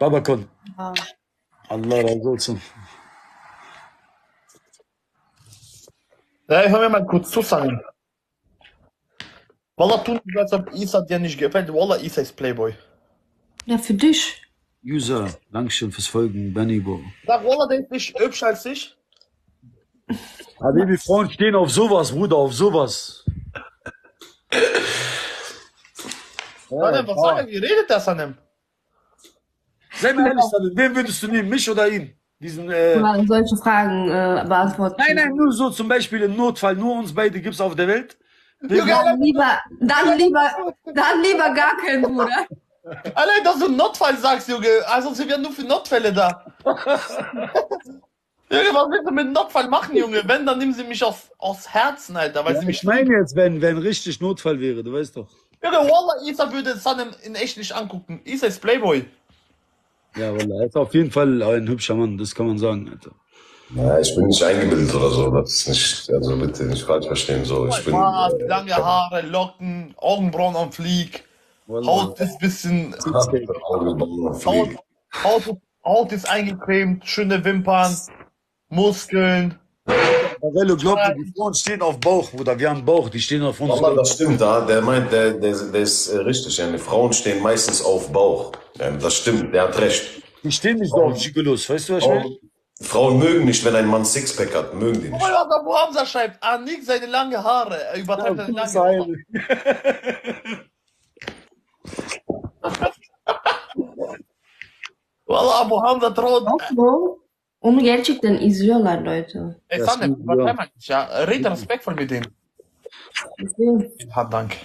Babakon. Ja. Allah razı olsun. Ey, hör mir mal kurz zu, Sanem. Wallah, tun so, als ob Isa dir nicht gefällt. Wallah, Isa ist Playboy. ja, für dich. User, Dankeschön fürs Folgen, Benny Bo. Sag, Wallah, der ist nicht hübscher als ich. Habibi, Frauen stehen auf sowas, Bruder, auf sowas. Sanem, was sagt er? Wie redet der, Sanem? Sei mir ehrlich, wen würdest du nehmen, mich oder ihn? Diesen, äh, solche Fragen äh, beantworten. nein, nein, nur so zum Beispiel im Notfall, nur uns beide gibt's auf der Welt. Dann lieber, dann lieber, dann lieber gar keinen Bruder. Allein, dass du Notfall sagst, Junge. Also, sie werden nur für Notfälle da. Junge, was willst du mit Notfall machen, Junge? Wenn, dann nehmen sie mich aus, aus Herzen, Alter, weil sie mich Ich meine jetzt, wenn, wenn richtig Notfall wäre, du weißt doch. Junge, Wallah, Isa würde Sanem in echt nicht angucken. Isa ist Playboy. Ja, Wallah, er ist auf jeden Fall ein hübscher Mann, das kann man sagen, Alter. Ja, ich bin nicht eingebildet oder so. Das ist nicht, also bitte nicht falsch verstehen. So, ich bin. Bart, lange Haare, Locken, Augenbrauen am Flieg. Wallah. Haut ist bisschen, Haut, fliegen. Haut, Haut ist eingecremt, schöne Wimpern, Muskeln. Ravello glaubt, die Frauen stehen auf Bauch, Bruder, wir haben Bauch, die stehen auf uns. Allah, das stimmt, da. Der meint, der, der, der ist äh, richtig. Ja. Frauen stehen meistens auf Bauch. Ja, das stimmt, der hat recht. Die stehen nicht so auf Gigolos, weißt du, was ich meine? Frauen, mögen nicht, wenn ein Mann Sixpack hat, mögen die nicht. Oder Abu Hamza schreibt, Anik seine lange Haare. Er übertreibt seine lange Haare. Valla Abu Hamza traut. Onu gerçekten izliyorlar Leute. Ey, Ja, übertreib ja. mal nicht, ja. Red respektvoll mit denen. Ha, danke.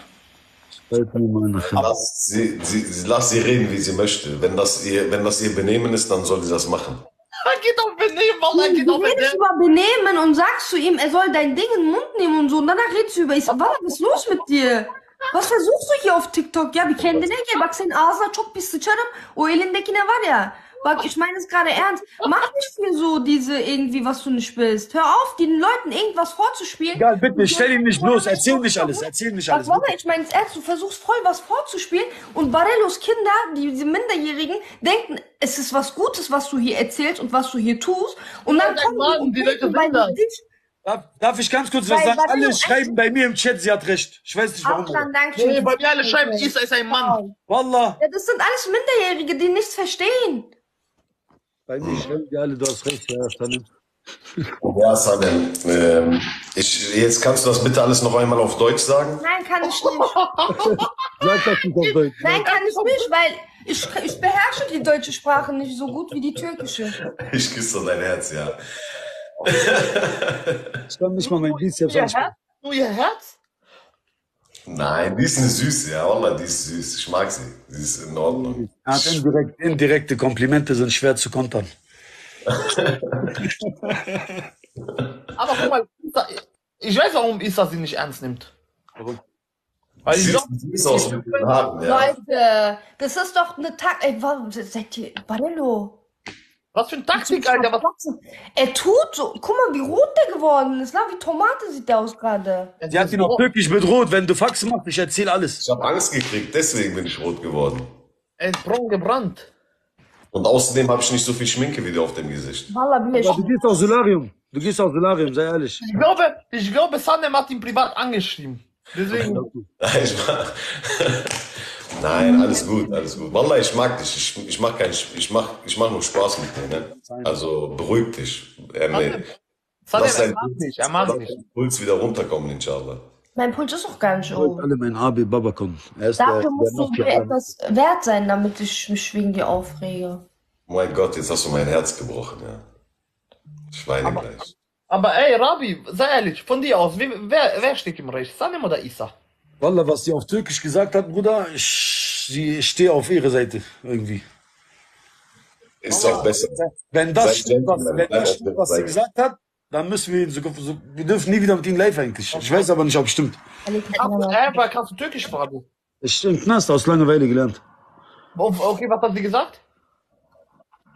Lass sie, sie, sie, lass sie reden, wie sie möchte. Wenn das, ihr, wenn das ihr Benehmen ist, dann soll sie das machen. Er geht auf Benehmen, Wallah, er geht Du auf redest Benehmen. über Benehmen und sagst zu ihm, er soll dein Ding in den Mund nehmen und so. Und danach redest du über, ich sag, was ist los mit dir? Was versuchst du hier auf TikTok? Ya bir kendine gel. Bak senin ağzına çok pis sıçarım. O elindekine var ya. Ich meine es gerade ernst. Mach nicht hier so diese irgendwie, was du nicht bist. Hör auf, den Leuten irgendwas vorzuspielen. Egal, bitte, stell ihn nicht bloß, erzähl nicht alles, erzähl nicht alles. Was ich meine es ernst, du versuchst voll was vorzuspielen und Barellos Kinder, die, diese Minderjährigen, denken, es ist was Gutes, was du hier erzählst und was du hier tust. Und dann Ja, kommen Mann, und die Leute die dich Darf, darf ich ganz kurz was Weil sagen? Alle schreiben bei mir im Chat, sie hat recht. Ich weiß nicht warum. Aber- Dankeschön. Nee, bei mir alle schreiben, Isa ist ein Mann. Wallah. Ja, das sind alles Minderjährige, die nichts verstehen. Bei mir schreiben die alle, du hast recht, ja, Salim. Ja, Sanem, ähm, ich, jetzt kannst du das bitte alles noch einmal auf Deutsch sagen? Nein, kann ich nicht. Sag das nicht auf Deutsch. Nein, kann ich nicht, weil ich, ich beherrsche die deutsche Sprache nicht so gut wie die türkische. Ich küsse dein Herz, ja. Ich kann nicht mal mein Bizeps ansprechen. Herz? Nur ihr Herz? Nein, die ist eine Süße, ja, Wallah, die ist süß. Ich mag sie. Sie ist in Ordnung. Hat indirekt, indirekte Komplimente sind schwer zu kontern. Aber guck mal, ich weiß, warum Isa sie nicht ernst nimmt. Warum? Weil Sie sie sieht süß aus mit den Haaren, ja. Leute, das ist doch eine Tag. Ey, warum seid ihr. Barello. Was für ein Taktik, Alter. Was, Er tut so. Guck mal, wie rot der geworden ist. Na, wie Tomate sieht der aus gerade. Sie hat ihn auch wirklich bedroht, wenn du Faxen machst, ich erzähl alles. Ich habe Angst gekriegt, deswegen bin ich rot geworden. Er ist braun gebrannt. Und außerdem habe ich nicht so viel Schminke wie du auf dem Gesicht. Wallah, Bileş. Aber du gehst auf Solarium. Du gehst auf Solarium, sei ehrlich. Ich glaube, ich glaube, Sanem hat ihn privat angeschrieben. Deswegen. Ich mach, Nein, alles gut, alles gut. Wallah, ich mag dich. Ich, ich mach kein, ich mach, ich mach nur Spaß mit dir, ne? Also beruhig dich. Ähm, Sanem, lass er deinen mag Puls, er deinen Puls wieder runterkommen, inshallah. Mein Puls ist doch gar nicht oben. alle mein AB Babakon. Er ist der, Dafür der musst du noch mir etwas wert sein, damit ich mich wegen dir aufrege. Mein Gott, jetzt hast du mein Herz gebrochen, ja. Ich weine gleich. Aber ey, Rabi, sei ehrlich, von dir aus, wer, wer steht im Recht? Sanem oder Isa? Wallah, was sie auf Türkisch gesagt hat, Bruder, ich, sie- ich stehe auf ihre Seite irgendwie. Ist auch besser. Wenn das Sei stimmt, was, wenn das stimmt, was sie gesagt hat, dann müssen wir ihn so, so, wir dürfen nie wieder mit ihm live eigentlich. Ich weiß aber nicht, ob es stimmt. Kannst du, aber kannst du Türkisch fragen? Ich bin im Knast aus Langeweile gelernt. Okay, was hat sie gesagt?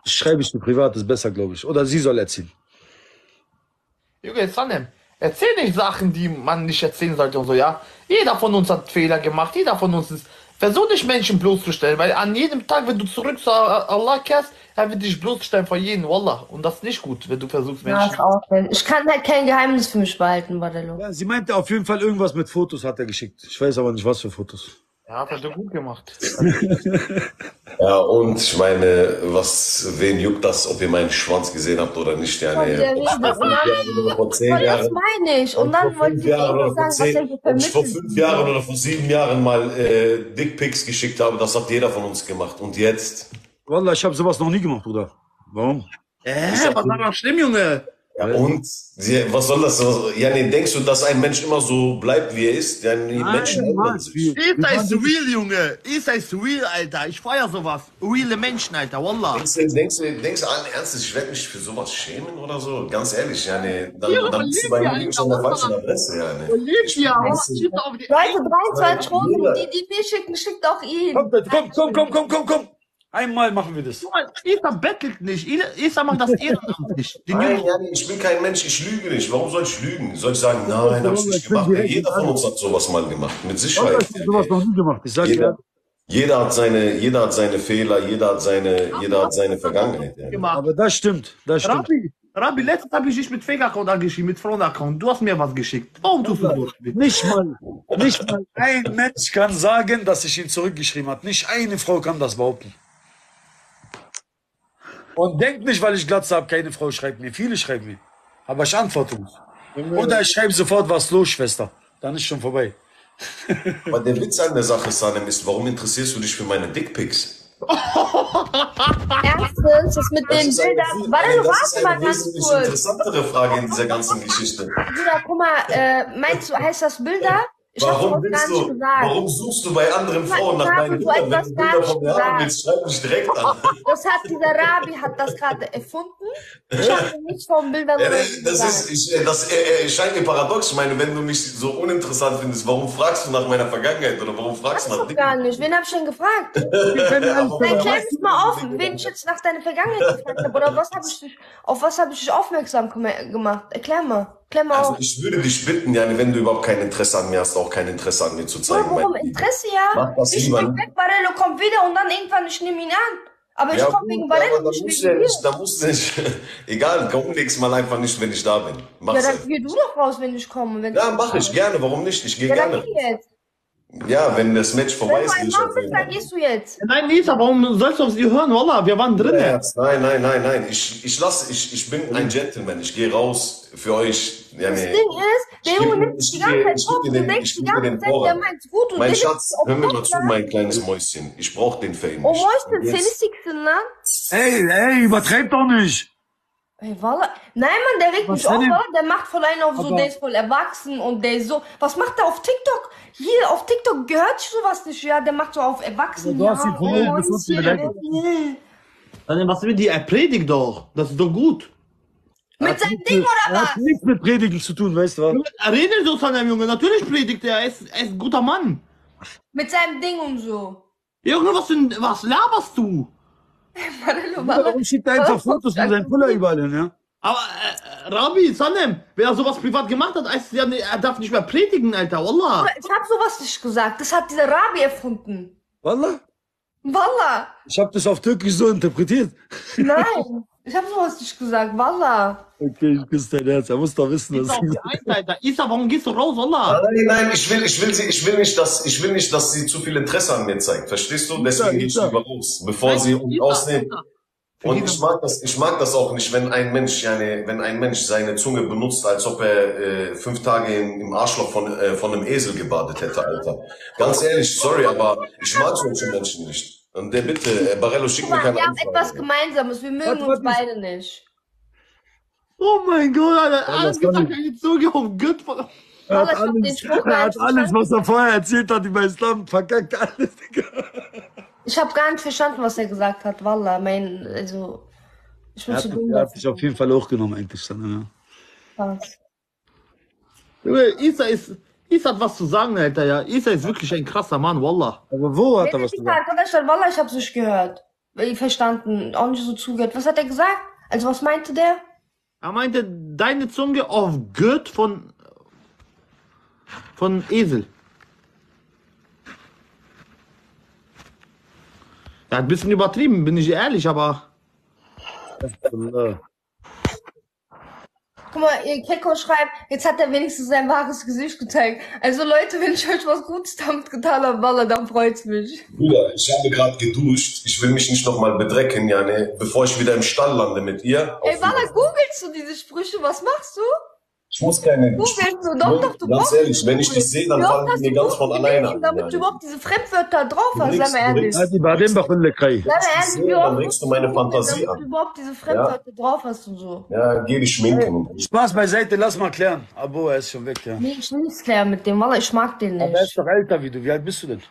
Schreibe ich dir privat, ist besser, glaube ich. Oder sie soll erzählen. Junge, Sanem, erzähl nicht Sachen, die man nicht erzählen sollte und so, ja? Jeder von uns hat Fehler gemacht, jeder von uns ist Versuch nicht Menschen bloßzustellen, weil an jedem Tag, wenn du zurück zu Allah kehrst, er wird dich bloßstellen vor jedem, Wallah. Und das ist nicht gut, wenn du versuchst, Ja, Menschen. schön. Ich kann halt kein Geheimnis für mich behalten, Badelo. Ja, sie meinte auf jeden Fall irgendwas mit Fotos hat er geschickt. Ich weiß aber nicht, was für Fotos. Ja, hat er gut gemacht. Ja, und ich meine, was, wen juckt das, ob ihr meinen Schwanz gesehen habt oder nicht? Ja, Rede. Und dann, vor zehn das meine ich. Und dann vor wollte fünf ich Jahren irgendwie oder vor sagen, was er hier ob ich vor fünf Jahren oder vor sieben Jahren mal äh, Dickpics geschickt habe, das hat jeder von uns gemacht. Und jetzt? Wallah, ich habe sowas noch nie gemacht, Bruder. Warum? Äh, was war doch schlimm, Junge? Ja, und? Sie, was soll das? Ja, nee, denkst du, dass ein Mensch immer so bleibt, wie er ist? Ja, die Menschen Mann, sich. Isa ist real, Junge. Isa ist real, Alter. Ich feier sowas. Reale Menschen, Alter. Wallah. Denkst du, denkst du, denkst du allen Ernstes, ich werde mich für sowas schämen oder so? Ganz ehrlich, ja, nee. Dann, Ja, dann bist du bei mir schon an der falschen Adresse, ja. Olivia, auf die Leute, 23 Rosen, Jeder. die, die mir schicken, schickt auch ihn. Komm, komm, komm, komm, komm, komm. Einmal machen wir das. Isa bettelt nicht. Isa macht das ehrenamtlich. Den Nein, Jungen. ja, nee, ich bin kein Mensch, ich lüge nicht. Warum soll ich lügen? Soll ich sagen, nein, hab ich nicht gemacht? Ja, jeder von uns hat sowas mal gemacht, mit Sicherheit. ich hab sowas noch nie gemacht. Ich sag. Jeder, jeder hat seine, jeder hat seine Fehler, jeder hat seine, jeder hat seine Vergangenheit. Ja. Aber das stimmt, das stimmt. Rabbi, Rabbi, letztens habe ich dich mit Fake-Account angeschrieben, mit Front-Account. Du hast mir was geschickt. Warum tust du so? Nicht mal, nicht mal ein Mensch kann sagen, dass ich ihn zurückgeschrieben habe. Nicht eine Frau kann das behaupten. Und denkt nicht, weil ich Glatze habe, keine Frau schreibt mir. Viele schreiben mir. Aber ich antworte nicht. Oder ich schreibe sofort, was los, Schwester. Dann ist schon vorbei. Aber der Witz an der Sache, Sanem, ist, warum interessierst du dich für meine Dickpics? Erstens, das mit den ist eine Bildern. Warte, du das ist mal eine ganz kurz. interessantere Frage in dieser ganzen Geschichte. Bruder, guck mal, äh, meinst du, heißt das Bilder? Ich Warum auch gar willst nicht du, gesagt. warum suchst du bei anderen Frauen nach meinen Bildern? Wenn du gar Bilder nicht von mir haben willst, schreib mich direkt an. Das hat dieser Rabi hat das gerade erfunden. Ich habe nichts von Bildern Ja, das das ist, ich, äh, das äh, äh, scheint mir paradox. Ich meine, wenn du mich so uninteressant findest, warum fragst du nach meiner Vergangenheit oder warum fragst du nach doch gar nicht. Wen hab ich denn gefragt? Dann klär mich mal auf, wen ich jetzt nach deiner Vergangenheit gefragt habe. Oder was hab ich auf was habe ich dich aufmerksam gema- gemacht? Erklär mal. Mal Also ich würde dich bitten, Jani, wenn du überhaupt kein Interesse an mir hast, auch kein Interesse an mir zu zeigen. Warum. Interesse, ja? Mach das ich lieber. bin weg, Barello kommt wieder und dann irgendwann, ich nehme ihn an. Aber ich Ja, komme gut, wegen Barello, nicht musst ja wegen nicht, dir. da musst du nicht. Egal, komm nächstes Mal einfach nicht, wenn ich da bin. Ja, Mach's dann halt. geh du doch raus, wenn ich komme. Ja, mach ich gerne. Warum nicht? Ich gehe Ja, dann gerne. geh jetzt. Ja, wenn das Match vorbei ist, gehe ich auf jeden dann Fall. gehst du jetzt. Nein, Isa, warum sollst du auf sie hören? Wallah, wir waren drinnen. Herz. Nein, nein, nein, nein. Ich, ich lass, ich, ich bin ein Gentleman. Ich gehe raus für euch. Ja, Das nee. Ding ist, der Ich Junge nimmt ich die ganze Zeit auf. Du den- denkst ich die ganze den Zeit, der meint's gut. Und Mein Schatz, hör mir mal zu, mein kleines Mäuschen. Ich brauche den Fame Oh. Mäuschen, jetzt- 20 lan. Ey, ey, übertreib doch nicht. Ey, Walla. Nein, Mann, der regt Was mich auf, denn? Walla. Der macht voll einen auf so, Aber- der ist voll erwachsen und der ist so. Was macht der auf TikTok? Hier, auf TikTok gehört sowas nicht, ja. Der macht so auf erwachsen. Du hast bis unten Mäuschen, beleidigt. äh, Dann, was will die? Er predigt doch. Das ist doch gut. Mit seinem Ding oder Er was? hat nichts mit Predigen zu tun, weißt du was? Er redet so von einem Junge. Natürlich predigt er. Er ist, er ist ein guter Mann. Mit seinem Ding und so. Junge, was, denn, was laberst du? Warum schickt er einfach Fotos von seinen Puller überall hin, ja? Aber, äh, Rabbi, Sanem, wenn er sowas privat gemacht hat, heißt er darf nicht mehr predigen, Alter. Wallah. Ich hab sowas nicht gesagt. Das hat dieser Rabi erfunden. Wallah? Walla. Ich habe das auf Türkisch so interpretiert. Nein. Ich hab sowas nicht gesagt. Walla. Okay, ich küsse dein Herz. Er muss doch wissen, Alter. Isa, warum gehst du raus, Wallah? Nein, nein, ich will, ich will sie, ich will nicht, dass, ich will nicht, dass sie zu viel Interesse an mir zeigt. Verstehst du? Deswegen gehe ich lieber raus, bevor sie uns ausnehmen. Und ich mag das, ich mag das auch nicht, wenn ein Mensch, ja, ne, wenn ein Mensch seine Zunge benutzt, als ob er äh, fünf Tage im, im Arschloch von, äh, von einem Esel gebadet hätte, Alter. Ganz ehrlich, sorry, aber ich mag solche Menschen nicht. Und der bitte, äh, Barello, schick mir keine wir haben etwas Anfrage. Gemeinsames. Wir mögen uns beide nicht. Oh mein Gott, Alter. Alles gesagt, ich- er geht so auf Gott. von- Er hat Walla, ich hab den alles, er hat alles, was er vorher erzählt hat über Islam, verkackt alles, Digga. Ich habe gar nicht verstanden, was er gesagt hat. Wallah, mein, also, ich bin Er zu hat, dumm er hat sich auf jeden Fall hochgenommen, eigentlich. Dann, ja. Junge, Isa ist, Isa hat was zu sagen, Alter, ja. Isa ist wirklich ein krasser Mann, Wallah. Aber wo hat er was Ich gesagt? gesagt? Wallah, ich hab's nicht gehört. Ich verstanden, auch nicht so zugehört. Was hat er gesagt? Also, was meinte der? Er meinte, deine Zunge auf Gött von, von Esel. Ja, ein bisschen übertrieben, bin ich ehrlich, aber. Guck mal, ihr Keko schreibt, jetzt hat er wenigstens sein wahres Gesicht gezeigt. Also Leute, wenn ich euch was Gutes damit getan habe, Walla, dann freut's mich. Bruder, ich habe gerade geduscht. Ich will mich nicht nochmal bedrecken, Jane, bevor ich wieder im Stall lande mit ihr. Ey, Walla, googelst du diese Sprüche? Was machst du? Ich muss keine. Du willst so, doch, doch, du Ganz ehrlich, wenn ich dich sehe, dann fallen die mir ganz von alleine an. Damit du überhaupt diese Fremdwörter drauf hast, sei mal ehrlich. Sei mal ehrlich, Dann regst du meine Fantasie an. Damit du überhaupt diese Fremdwörter drauf hast und so. Ja, geh dich schminken. Äh, Spaß beiseite, lass mal klären. Abo, er ist schon weg, ja. Nee, ich will nichts klären mit dem, Wallah, ich mag den nicht. Aber er ist doch älter wie du. Wie alt bist du denn?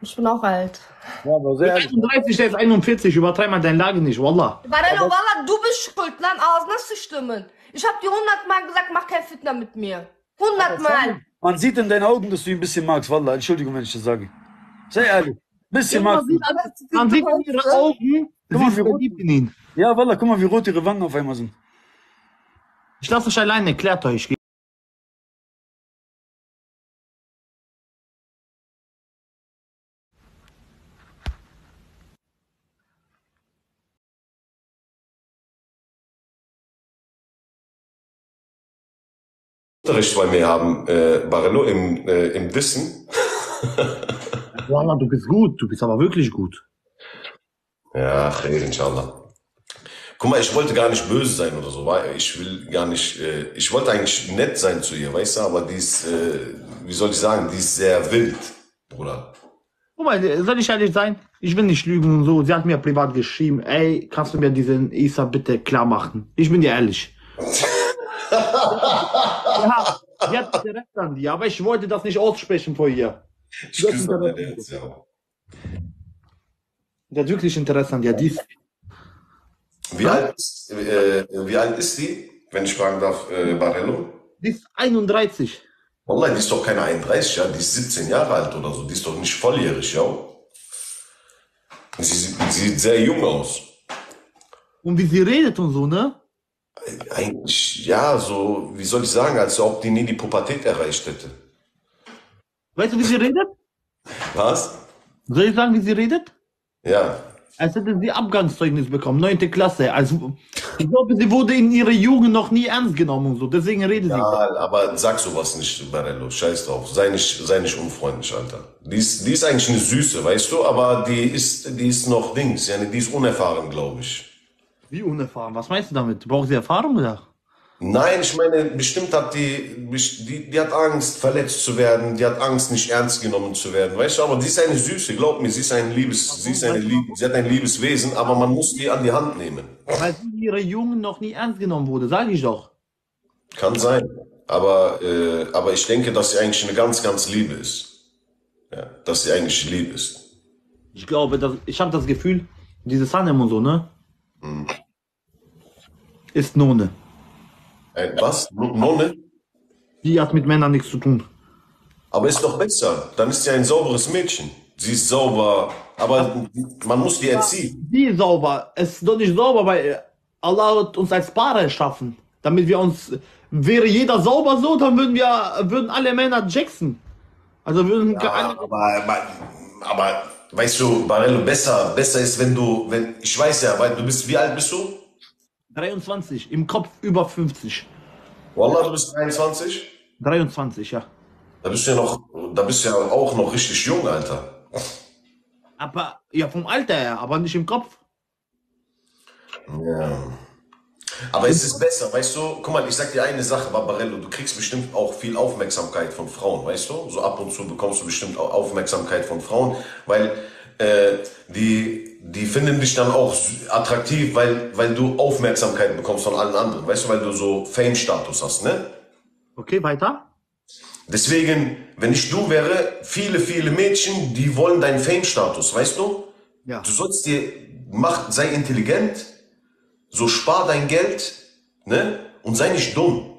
Ich bin auch alt. Ja, aber sehr alt. 31, der ist 41. Übertreib mal deine Lage nicht, Wallah. Wallah, du bist schuld, Land, aus, lass dich stimmen. Ich hab dir hundertmal gesagt, mach kein Fitner mit mir. Hundertmal. Man sieht in deinen Augen, dass du ihn ein bisschen magst, Wallah. Entschuldigung, wenn ich das sage. Sei ehrlich. Ein bisschen magst du. Man sieht in ihre Augen, Guck mal, wie rot- verliebt in ihn. Ja, Wallah, guck mal, wie rot ihre Wangen auf einmal sind. Ich lasse euch alleine, klärt euch. Unterricht bei mir haben, äh, Barello, im, äh, im Dissen. Wallah, du bist gut, du bist aber wirklich gut. Ja, khair, inshallah. Guck mal, ich wollte gar nicht böse sein oder so, weil ich will gar nicht, äh, ich wollte eigentlich nett sein zu ihr, weißt du, aber die ist, äh, wie soll ich sagen, die ist sehr wild, Bruder. Guck mal, soll ich ehrlich sein? Ich will nicht lügen und so. Sie hat mir privat geschrieben, ey, kannst du mir diesen Isa bitte klar machen? Ich bin dir ehrlich. ja, sie hat Interesse an dir, aber ich wollte das nicht aussprechen vor ihr. Ich küsse dein Herz, ja. Sie hat wirklich Interesse an dir. Die ist, Wie alt, ist, äh, wie alt ist die, wenn ich fragen darf, äh, Barello? die ist 31. Wallah, die ist doch keine 31, ja, die ist 17 Jahre alt oder so, die ist doch nicht volljährig, ja. Sie, sie sieht sehr jung aus. Und wie sie redet und so, ne? Eigentlich, ja, so, wie soll ich sagen, als ob die nie die Pubertät erreicht hätte. Weißt du, wie sie redet? Was? Soll ich sagen, wie sie redet? Ja. Als hätte sie Abgangszeugnis bekommen, neunte Klasse. Also, ich glaube, sie wurde in ihrer Jugend noch nie ernst genommen und so. Deswegen redet sie. Ja, aber sag sowas nicht, Barello. Scheiß drauf. Sei nicht, sei nicht unfreundlich, Alter. Die ist, die ist eigentlich eine Süße, weißt du, aber die ist, die ist noch Dings, die ist unerfahren, glaube ich. Wie unerfahren? Was meinst du damit? Braucht sie Erfahrung oder? Nein, ich meine, bestimmt hat die, die, die hat Angst, verletzt zu werden, die hat Angst, nicht ernst genommen zu werden, weißt du, aber die ist eine Süße, glaub mir, sie ist ein liebes, sie ist eine, Lieb- sie hat ein liebes Wesen, aber man muss die an die Hand nehmen. Weil sie in ihrer Jugend noch nie ernst genommen wurde, sage ich doch. Kann sein. Aber, äh, aber ich denke, dass sie eigentlich eine ganz, ganz liebe ist. Ja, dass sie eigentlich lieb ist. Ich glaube, dass, ich habe das Gefühl, diese Sanem und so, ne? Ist None. Äh, was? Nonne? Die hat mit Männern nichts zu tun. Aber ist doch besser. Dann ist sie ein sauberes Mädchen. Sie ist sauber, aber man muss die erziehen. Die ist sauber. Es ist doch nicht sauber, weil Allah hat uns als Paare erschaffen. Damit wir uns, wäre jeder sauber so, dann würden wir, würden alle Männer Jackson. Also würden Ja, aber, aber, aber, weißt du, Barello, besser, besser ist, wenn du, wenn, ich weiß ja, weil du bist, wie alt bist du? 23, im Kopf über 50. Wallah, du bist 23? 23, ja. Da bist du ja noch, da bist du ja auch noch richtig jung, Alter. Aber, ja, vom Alter her, aber nicht im Kopf. Ja. Aber es ist besser, weißt du? Guck mal, ich sag dir eine Sache, Barbarello, du kriegst bestimmt auch viel Aufmerksamkeit von Frauen, weißt du? So ab und zu bekommst du bestimmt auch Aufmerksamkeit von Frauen, weil äh, die, die finden dich dann auch attraktiv, weil, weil du Aufmerksamkeit bekommst von allen anderen, weißt du, weil du so Fame-Status hast, ne? Okay, weiter. Deswegen, wenn ich du wäre, viele, viele Mädchen, die wollen deinen Fame-Status, weißt du? Ja. Du sollst dir, mach, sei intelligent, so spar dein Geld, ne? Und sei nicht dumm.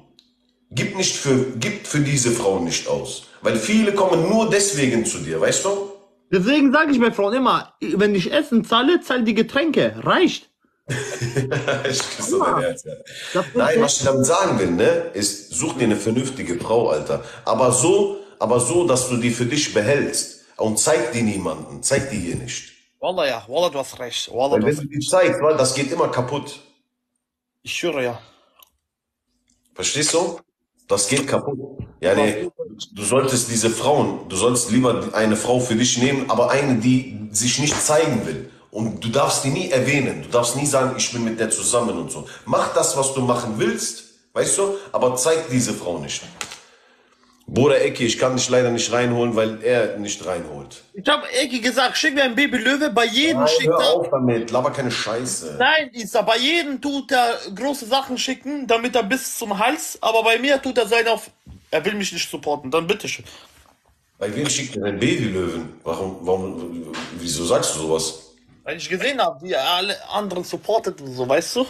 Gib nicht für, gib für diese Frauen nicht aus. Weil viele kommen nur deswegen zu dir, weißt du? Deswegen sage ich bei Frauen immer, wenn ich Essen zahle, zahl die Getränke. Reicht. ich küsse dein Herz, ja. Nein, was ich damit sagen will, ne, ist, such dir eine vernünftige Frau, Alter. Aber so, aber so, dass du die für dich behältst. Und zeig die niemanden. Zeig die hier nicht. Wallah, ja. Wallah, du hast recht. Wallah, Weil du wenn hast du die zeigst, weil das geht immer kaputt. Ich schwöre, ja. Verstehst du? Das geht kaputt. Ja, nee, du solltest diese Frauen, du sollst lieber eine Frau für dich nehmen, aber eine, die sich nicht zeigen will. Und du darfst die nie erwähnen. Du darfst nie sagen, ich bin mit der zusammen und so. Mach das, was du machen willst, weißt du, aber zeig diese Frau nicht. Bruder Ecki, ich kann dich leider nicht reinholen, weil er nicht reinholt. Ich habe Eki gesagt, schick mir ein Baby Löwe, bei jedem Nein, schickt hör er. auf damit, laber keine Scheiße. Nein, Isa, bei jedem tut er große Sachen schicken, damit er bis zum Hals, aber bei mir tut er sein auf, er will mich nicht supporten, dann bitteschön. Bei wem schickt er ein Babylöwen? Warum, warum, wieso sagst du sowas? Weil ich gesehen habe, wie er alle anderen supportet und so, weißt du?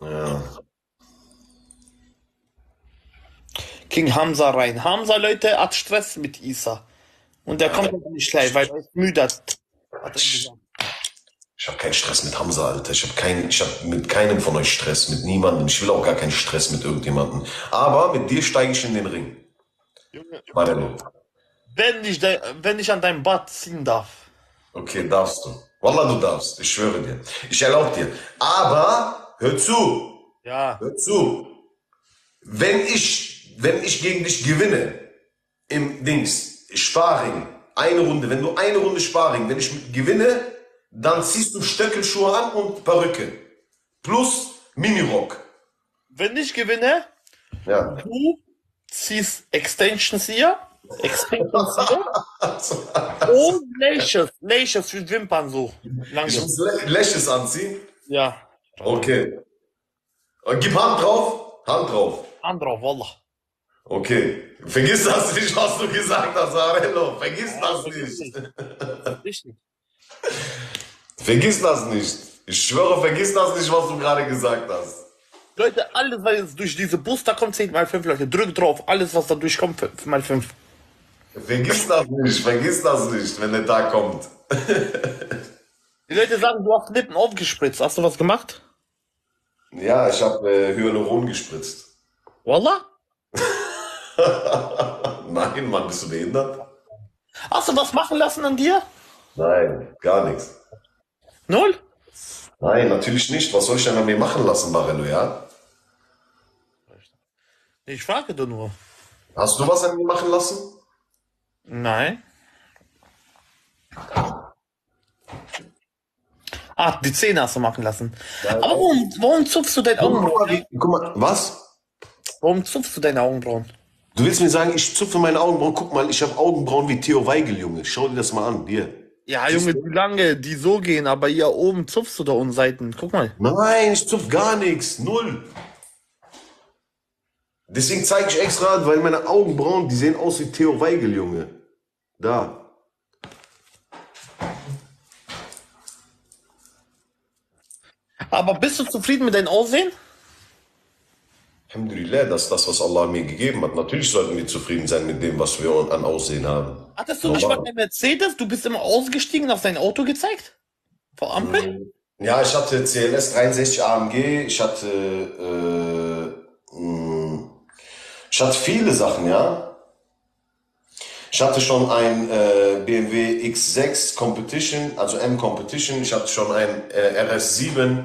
Ja. King Hamza rein. Hamza, Leute, hat Stress mit Isa. Und der kommt aber nicht gleich, weil er ist müde. Hat er gesagt. Ich habe keinen Stress mit Hamza, Alter. Ich habe kein, ich hab mit keinem von euch Stress, mit niemandem. Ich will auch gar keinen Stress mit irgendjemandem. Aber mit dir steige ich in den Ring. Junge, Marelo. wenn ich, de, wenn ich an deinem Bad ziehen darf. Okay, darfst du. Wallah, du darfst. Ich schwöre dir. Ich erlaube dir. Aber, hör zu. Ja. Hör zu. Wenn ich, wenn ich gegen dich gewinne, im Dings, Sparring, eine Runde, wenn du eine Runde Sparring, wenn ich gewinne, dann ziehst du Stöckelschuhe an und Perücke. Plus Minirock. Wenn ich gewinne, Ja. du ziehst Extensions hier, Extensions hier und Lashes, Lashes für Wimpern so. Lange. Ich muss Lashes anziehen. Ja. Okay. Und gib Hand drauf. Hand drauf. Hand drauf, Wallah. Okay. Vergiss das nicht, was du gesagt hast, Arello. Vergiss das nicht. Richtig. Vergiss das nicht. Ich schwöre, vergiss das nicht, was du gerade gesagt hast. Leute, alles, was jetzt durch diese Booster kommt, 10 mal 5, Leute. Drückt drauf. Alles, was da durchkommt, 5 mal 5. Vergiss das nicht, vergiss das nicht, wenn der Tag kommt. Die Leute sagen, du hast Lippen aufgespritzt. Hast du was gemacht? Ja, ich habe äh, Hyaluron gespritzt. Wallah? Nein, Mann, bist du behindert? Hast du was machen lassen an dir? Nein, gar nichts. Null? Nein, natürlich nicht. Was soll ich denn an mir machen lassen, Barello, ja? Ich frage doch nur. Hast du was an mir machen lassen? Nein. Ah, die Zähne hast du machen lassen. Aber warum, warum zupfst du deine Augenbrauen? guck mal, was? Warum zupfst du deine Augenbrauen? Du willst mir sagen, ich zupfe meine Augenbrauen. Guck mal, ich habe Augenbrauen wie Theo Weigel, Junge. Schau dir das mal an. Hier. Ja, Junge, die lange, die so gehen, aber hier oben zupfst du da unten Seiten. Guck mal. Nein, ich zupf gar nichts. Null. Deswegen zeige ich extra, weil meine Augenbrauen, die sehen aus wie Theo Weigel, Junge. Da. Aber bist du zufrieden mit deinem Aussehen? Alhamdulillah, das ist das, was Allah mir gegeben hat. Natürlich sollten wir zufrieden sein mit dem, was wir an Aussehen haben. Hattest du nicht mal Normal. ein Mercedes? Du bist immer ausgestiegen, hast dein Auto gezeigt? Vor Ampel? Ja, ich hatte CLS 63 AMG, ich hatte, äh, mh, ich hatte viele Sachen, ja. Ich hatte schon ein äh, BMW X6 Competition, also M Competition, ich hatte schon ein äh, RS7,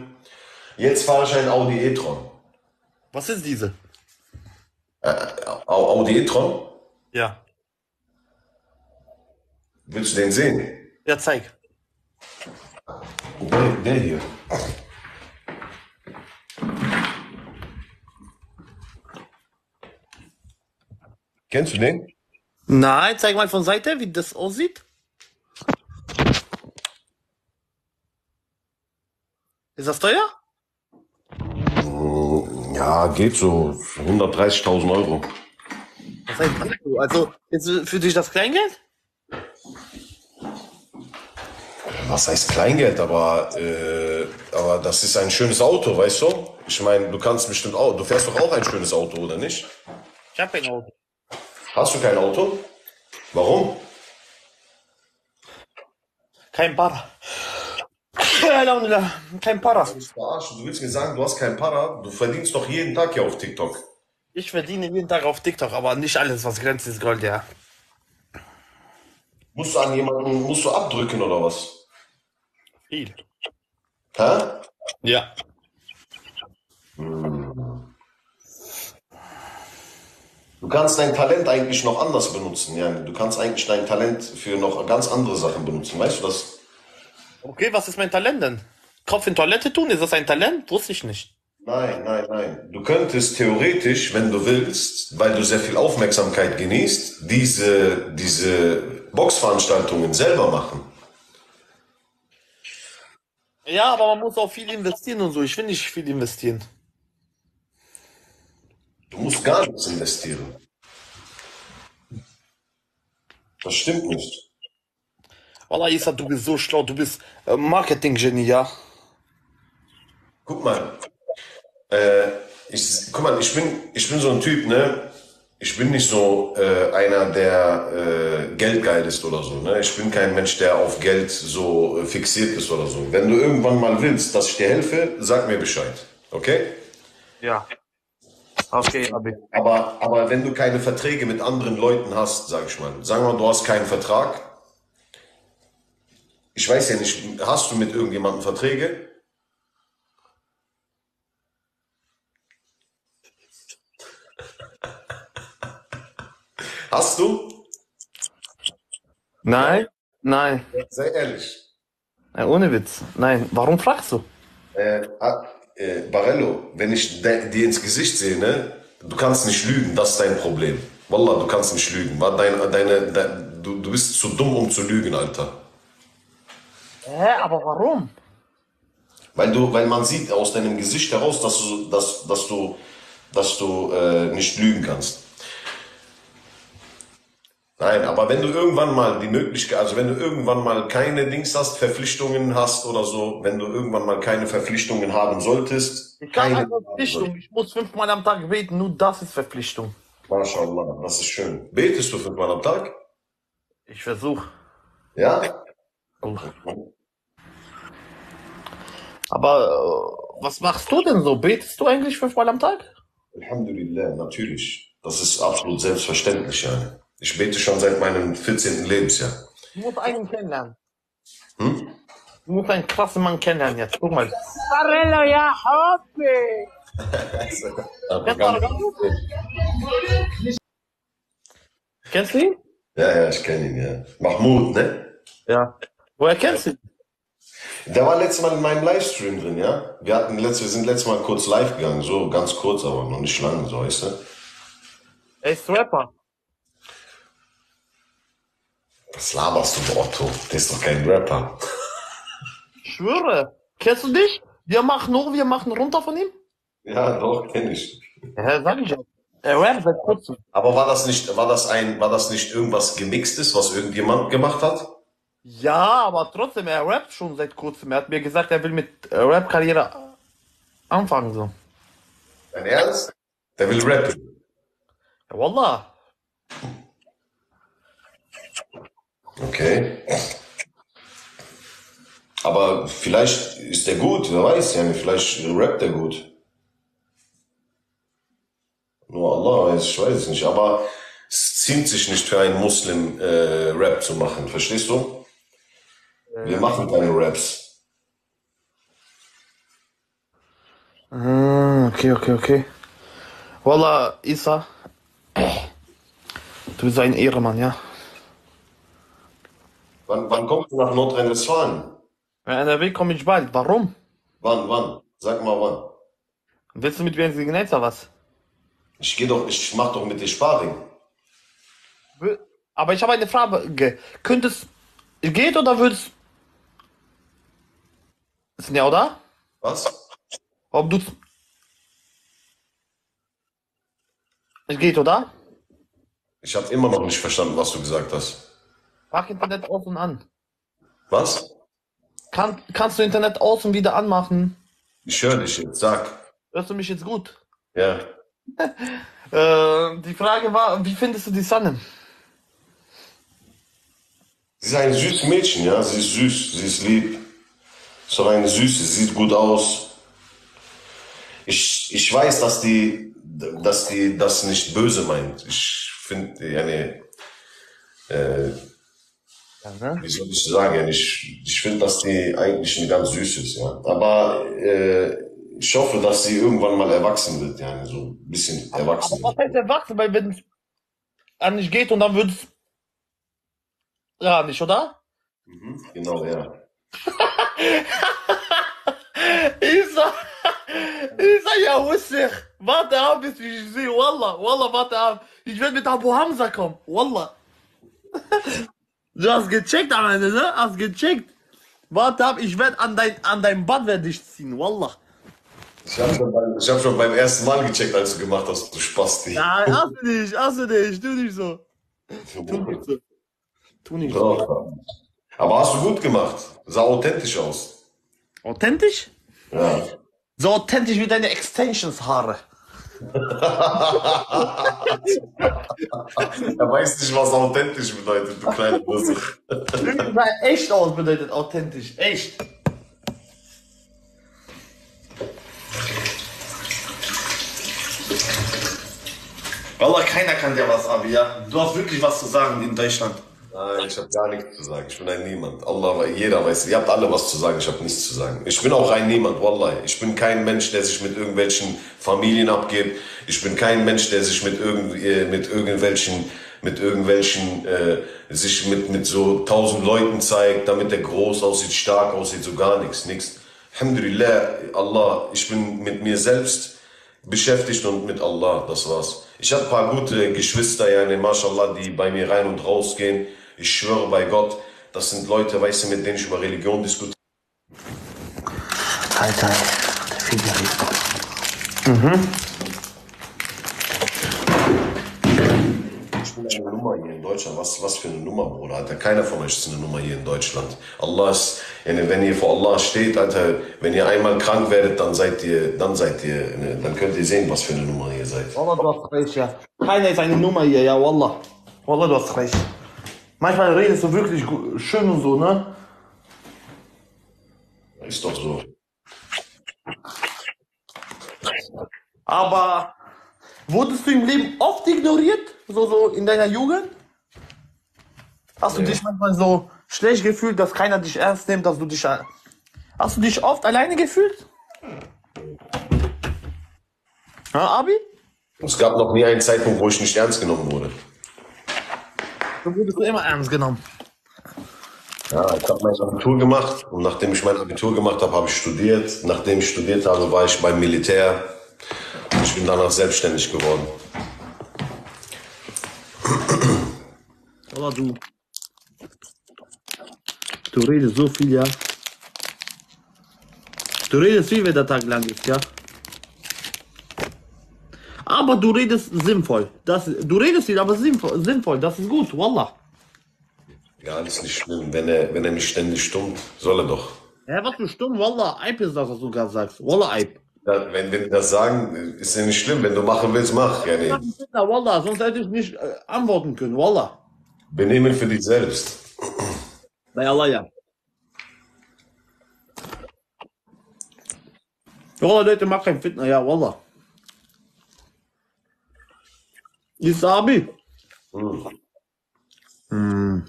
jetzt fahre ich ein Audi e-tron. Was ist diese? Au- Audi e-tron, Ja. willst du den sehen? Ja, zeig. Der, der hier. Kennst du den? Nein, zeig mal von Seite, wie das aussieht. Ist das teuer? Ja, geht so. 130.000 Euro. Was heißt das? Also, ist für dich das Kleingeld? Was heißt Kleingeld, aber, äh, aber das ist ein schönes Auto, weißt du? Ich meine, du kannst bestimmt auch, du fährst doch auch ein schönes Auto, oder nicht? Ich habe kein Auto. Hast du kein Auto? Warum? Kein Para. Kein Para. Du willst verarschen, du willst mir sagen, du hast kein Para, du verdienst doch jeden Tag hier auf TikTok. Ich verdiene jeden Tag auf TikTok, aber nicht alles, was grenzt, ist Gold, ja. Musst du an jemanden, musst du abdrücken oder was? Viel. Hä? Ja. Du kannst dein Talent eigentlich noch anders benutzen, ja. Du kannst eigentlich dein Talent für noch ganz andere Sachen benutzen. Weißt du das? Okay, was ist mein Talent denn? Kopf in Toilette tun, ist das ein Talent? Wusste ich nicht. Nein, nein, nein. Du könntest theoretisch, wenn du willst, weil du sehr viel Aufmerksamkeit genießt, diese, diese Boxveranstaltungen selber machen. Ja, aber man muss auch viel investieren und so. Ich will nicht viel investieren. Du musst gar nichts investieren. Das stimmt nicht. Wallah, Isa, du bist so schlau. Du bist äh, Marketing-Genie, ja? Guck mal, äh, ich, guck mal, ich bin, ich bin so ein Typ, ne? Ich bin nicht so äh, einer, der äh, geldgeil ist oder so. Ne? Ich bin kein Mensch, der auf Geld so äh, fixiert ist oder so. Wenn du irgendwann mal willst, dass ich dir helfe, sag mir Bescheid. Okay? Ja. Okay, Abi. Aber, aber wenn du keine Verträge mit anderen Leuten hast, sag ich mal, sagen wir mal, du hast keinen Vertrag. Ich weiß ja nicht, hast du mit irgendjemandem Verträge? Hast du? Nein? Nein. Sei ehrlich. Nein, ohne Witz. Nein. Warum fragst du? Äh, ah, äh, Barello, wenn ich dir ins Gesicht sehe, ne, du kannst nicht lügen, das ist dein Problem. Wallah, du kannst nicht lügen. Deine, deine, de, du, du bist zu dumm, um zu lügen, Alter. Hä, aber warum? Weil du, weil man sieht aus deinem Gesicht heraus, dass du, dass, dass du, dass du äh, nicht lügen kannst. Nein, aber wenn du irgendwann mal die Möglichkeit, also wenn du irgendwann mal keine Dings hast, Verpflichtungen hast oder so, wenn du irgendwann mal keine Verpflichtungen haben solltest, Ich keine eine Verpflichtung. Ich muss fünfmal am Tag beten. Nur das ist Verpflichtung. Mashallah, das ist schön. Betest du fünfmal am Tag? Ich versuche. Ja? Aber äh, was machst du denn so? Betest du eigentlich fünfmal am Tag? Alhamdulillah, natürlich. Das ist absolut selbstverständlich, ja. Ich bete schon seit meinem 14. Lebensjahr. Du musst einen kennenlernen. Hm? Du musst einen krassen Mann kennenlernen jetzt. Guck mal. Barello, ja, Hobby. Kennst du ihn? Ja, ja, ich kenne ihn, ja. Mahmoud, ne? Ja. Woher kennst du ihn? Der war letztes Mal in meinem Livestream drin, ja? Wir hatten letzt, wir sind letztes Mal kurz live gegangen, so ganz kurz, aber noch nicht lange, so weißt du? Er ist Rapper. Was laberst du, Otto? Der ist doch kein Rapper. Ich schwöre. Kennst du dich? Wir machen hoch, wir machen runter von ihm? Ja, doch, kenne ich. Ja, sag ich ja. Er rappt seit kurzem. Aber war das nicht, war das ein, war das nicht irgendwas gemixtes, was irgendjemand gemacht hat? Ja, aber trotzdem, er rappt schon seit kurzem. Er hat mir gesagt, er will mit äh, Rap-Karriere anfangen, so. Dein Ernst? Der will rappen. Ja, Wallah. Okay. Aber vielleicht ist der gut, wer weiß ja vielleicht rappt er gut. Nur Allah weiß, ich weiß es nicht, aber es ziemt sich nicht für einen Muslim äh, Rap zu machen, verstehst du? Wir machen keine Raps. Ah, okay, okay, okay. Wallah, Isa. Du bist ein Ehremann, ja. Wann, wann kommst du nach Nordrhein-Westfalen? Bei NRW komme ich bald. Warum? Wann, wann? Sag mal wann. Willst du mit mir ins Signature was? Ich geh doch, ich mach doch mit dir Sparring. Aber ich habe eine Frage. Könntest. Geht oder würdest. Ist ja, oder? Was? Ob du. Es geht, oder? Ich habe immer noch nicht verstanden, was du gesagt hast. Mach Internet aus und an. Was? Kann, kannst du Internet aus und wieder anmachen? Ich höre dich jetzt, sag. Hörst du mich jetzt gut? Ja. Äh, die Frage war, wie findest du die Sonne? Sie ist ein süßes Mädchen, ja. Sie ist süß, sie ist lieb. Ist doch eine Süße, sie sieht gut aus. Ich, ich weiß, dass die, dass die das nicht böse meint. Ich finde, ja, nee, äh, wie soll ich sagen, ich, ich finde, dass die eigentlich eine ganz süß ist, ja. Aber äh, ich hoffe, dass sie irgendwann mal erwachsen wird, ja, so ein bisschen erwachsen. Was heißt erwachsen? Weil wenn es an nicht geht und dann wird es. Ja, nicht, oder? Mhm, genau, ja. Ich sag ja, Husser, warte ab, bis ich sehe, Wallah, Wallah, warte ab. Ich werde mit Abu Hamza kommen, Wallah. Du hast gecheckt am Ende, ne? Hast gecheckt. Warte ab, ich werde an dein, an dein Bad werde ich ziehen, Wallah. Ich habe schon, beim- ich hab schon beim ersten Mal gecheckt, als du gemacht hast, du Spasti. Nein, hast du nicht, hast du nicht, tu nicht so. Tu nicht so. Tu nicht so. Aber hast du gut gemacht. Sah authentisch aus. Authentisch? Ja. So authentisch wie deine Extensions-Haare. Er weiß nicht, was authentisch bedeutet, du kleine Busse. Sah echt aus bedeutet authentisch, echt. Wallah, keiner kann dir was, Abi, ja? Du hast wirklich was zu sagen in Deutschland. Nein, ich habe gar nichts zu sagen. Ich bin ein Niemand. Allah, jeder weiß. Ihr habt alle was zu sagen. Ich habe nichts zu sagen. Ich bin auch ein Niemand, Wallah. Ich bin kein Mensch, der sich mit irgendwelchen Familien abgibt. Ich bin kein Mensch, der sich mit, irgend, äh, mit irgendwelchen, mit irgendwelchen, äh, sich mit, mit so tausend Leuten zeigt, damit er groß aussieht, stark aussieht, so gar nichts, nichts. Alhamdulillah, Allah, ich bin mit mir selbst beschäftigt und mit Allah, das war's. Ich habe paar gute Geschwister, ja, ne, mashallah, die bei mir rein und raus gehen. Ich schwöre bei Gott, das sind Leute, weißt du, mit denen ich über Religion diskutiere. Alter, der Finger Ich bin eine Nummer hier in Deutschland. Was, was für eine Nummer, Bruder, Alter. Keiner von euch ist eine Nummer hier in Deutschland. Allah ist, wenn ihr vor Allah steht, Alter, wenn ihr einmal krank werdet, dann seid ihr, dann seid ihr, dann könnt ihr sehen, was für eine Nummer ihr seid. Wallah, du hast recht, ja. Keiner ist eine Nummer hier, ja, Wallah. Wallah, du hast recht. Manchmal redest du wirklich schön und so, ne? Ist doch so. Aber wurdest du im Leben oft ignoriert? So, so in deiner Jugend? Hast du dich manchmal so schlecht gefühlt, dass keiner dich ernst nimmt, dass du dich. a- Hast du dich oft alleine gefühlt? Ja, Abi? Es gab noch nie einen Zeitpunkt, wo ich nicht ernst genommen wurde. Du wurdest du immer ernst genommen. Ja, ich habe mein Abitur gemacht und nachdem ich mein Abitur gemacht habe, habe ich studiert. Nachdem ich studiert habe, war ich beim Militär und ich bin danach selbstständig geworden. Oder du. Du redest so viel, ja. Du redest viel, wenn der Tag lang ist, ja. Aber du redest sinnvoll. Das, du redest viel, aber sinnvoll, sinnvoll. Das ist gut, Wallah. Ja, das ist nicht schlimm. Wenn er, wenn er mich ständig stummt, soll er doch. Ja, was für stumm, Wallah. Eib ist das, was du gerade sagst. Wallah, Eib. Ja, wenn, wenn die das sagen, ist ja nicht schlimm. Wenn du machen willst, mach. Ja, nee. Wallah, sonst hätte ich nicht äh, antworten können, Wallah. Benehmen für dich selbst. Bei Allah, ja. Wallah, Leute, mach kein Fitner, ja, Wallah. Ist Abi. Hm.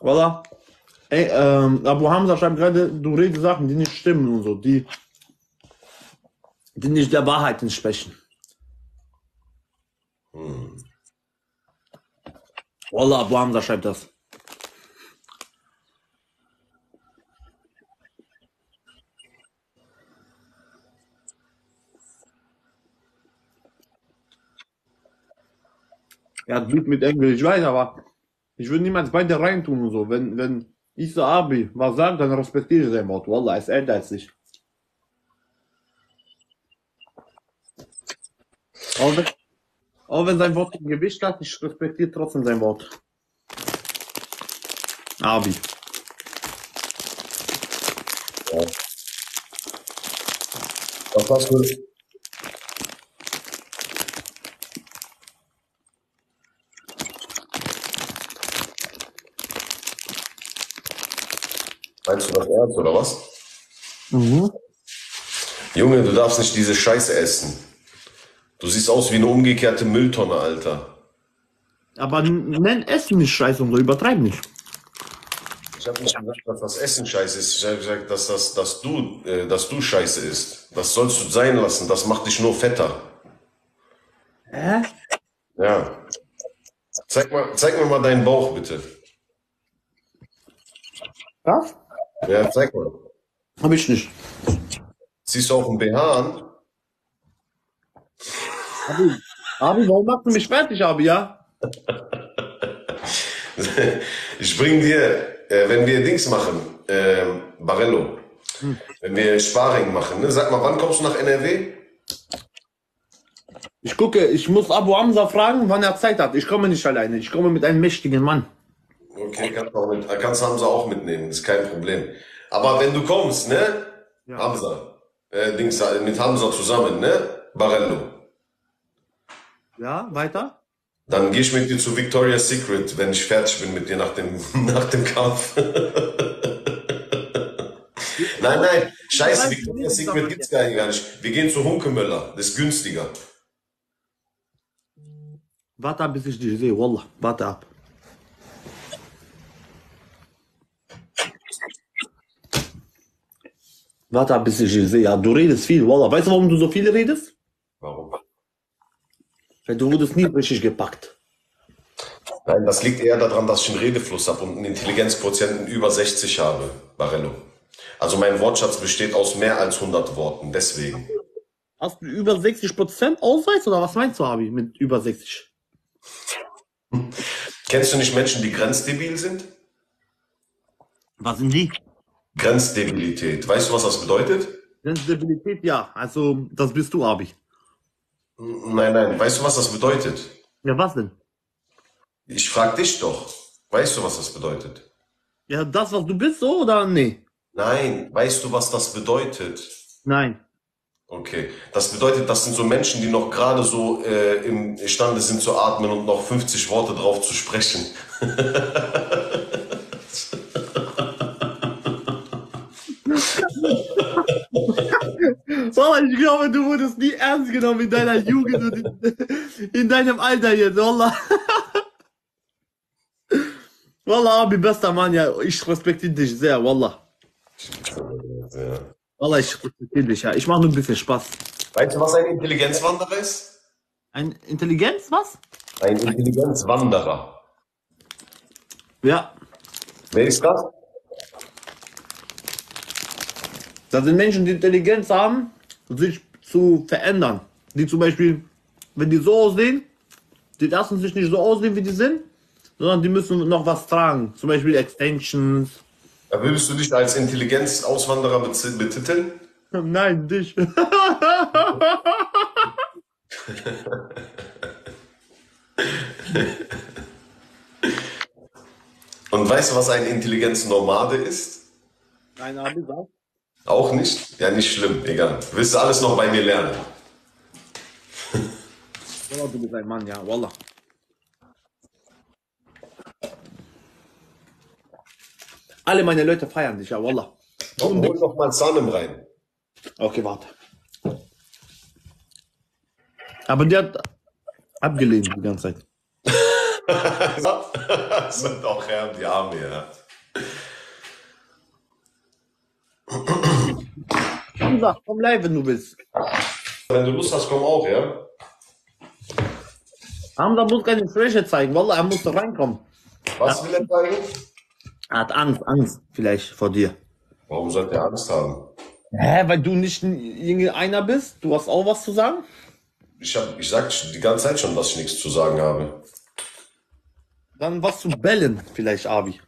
Wallah. Ey, ähm, Abu Hamza schreibt gerade, du redest Sachen, die nicht stimmen und so, die, die nicht der Wahrheit entsprechen. Wallah, Abu Hamza schreibt das. Er hat Blut mit Englisch, ich weiß, aber ich würde niemals beide reintun und so. Wenn, wenn Isa Abi was sagt, dann respektiere ich sein Wort. Wallah, ist älter als ich. Auch wenn, auch wenn sein Wort kein Gewicht hat, ich respektiere trotzdem sein Wort. Abi. Was hast du? Meinst du das ernst oder was? Junge, du darfst nicht diese Scheiße essen. Du siehst aus wie eine umgekehrte Mülltonne, Alter. Aber nenn Essen nicht scheiße und übertreib nicht. Ich habe nicht gesagt, dass das Essen scheiße ist. Ich habe gesagt, dass, das, dass, du, äh, dass du scheiße isst. Das sollst du sein lassen. Das macht dich nur fetter. Hä? Ja. Zeig, mal, zeig mir mal deinen Bauch, bitte. Was? Ja, zeig mal. Hab ich nicht. Ziehst du auch einen BH an? Abi, Abi, warum machst du mich fertig, Abi, ja? Ich bring dir, äh, wenn wir Dings machen, ähm, Barello, wenn wir Sparring machen, ne? sag mal, wann kommst du nach NRW? Ich gucke, ich muss Abu Hamza fragen, wann er Zeit hat. Ich komme nicht alleine, ich komme mit einem mächtigen Mann. Okay, kannst, auch mit, kannst Hamza auch mitnehmen, ist kein Problem. Aber wenn du kommst, ne? Ja. Hamza, äh, Dings, mit Hamza zusammen, ne? Barello. Ja, weiter? Dann gehe ich mit dir zu Victoria's Secret, wenn ich fertig bin mit dir nach dem, nach dem Kampf. nein, nein, scheiße, Victoria's Secret gibt's gar nicht. Wir gehen zu Hunkemöller, das ist günstiger. Warte ab, bis ich dich sehe, Wallah. Warte ab. Warte ab, bis ich sehe. Ja, du redest viel, Wallah. Weißt du, warum du so viel redest? Warum? Weil du wurdest nie richtig gepackt. Nein, das liegt eher daran, dass ich einen Redefluss habe und einen Intelligenzquotienten über 60 habe, Barello. Also mein Wortschatz besteht aus mehr als 100 Worten, deswegen. Hast du über 60% Ausweis oder was meinst du, Abi, mit über 60? Kennst du nicht Menschen, die grenzdebil sind? Was sind die? Grenzdebilität. Weißt du, was das bedeutet? Sensibilität, ja. Also, das bist du, Abi. Nein, nein. Weißt du, was das bedeutet? Ja, was denn? Ich frag dich doch. Weißt du, was das bedeutet? Ja, das, was du bist, so oder nee? Nein. Weißt du, was das bedeutet? Nein. Okay. Das bedeutet, das sind so Menschen, die noch gerade so äh, imstande sind zu atmen und noch 50 Worte drauf zu sprechen. Wallah, ich glaube, du wurdest nie ernst genommen in deiner Jugend und in, in deinem Alter jetzt, Wallah. Wallah, Abi, bester Mann, ja, ich respektiere dich sehr, Wallah. Ja. Wallah, ich respektiere dich, ja. Ich mache nur ein bisschen Spaß. Weißt du, was ein Intelligenzwanderer ist? Ein Intelligenz, was? Ein Intelligenzwanderer. Ja. Wer ist das? Das sind Menschen, die Intelligenz haben, sich zu verändern. Die zum Beispiel, wenn die so aussehen, die lassen sich nicht so aussehen, wie die sind, sondern die müssen noch was tragen. Zum Beispiel Extensions. Da würdest du dich als Intelligenzauswanderer bet- betiteln? Nein, dich. Und weißt du, was ein Intelligenznomade ist? Nein, sag. Auch nicht? Ja, nicht schlimm, egal. Willst du alles noch bei mir lernen? Wallah, du bist ein Mann, ja, Wallah. Alle meine Leute feiern dich, ja, Wallah. Komm, hol doch mal Sanem rein. Okay, warte. Aber der hat abgelehnt die ganze Zeit. das sind auch Herren, die Arme, ja. Hamza, komm live, wenn du willst. Wenn du Lust hast, komm auch, ja? Hamza muss keine Schwäche zeigen, Wallah, er muss da reinkommen. Was will er zeigen? Er hat Angst, Angst vielleicht vor dir. Warum sollte er Angst haben? Hä, weil du nicht ein- irgendeiner bist? Du hast auch was zu sagen? Ich, hab, ich sag die ganze Zeit schon, dass ich nichts zu sagen habe. Dann was zu bellen, vielleicht, Abi.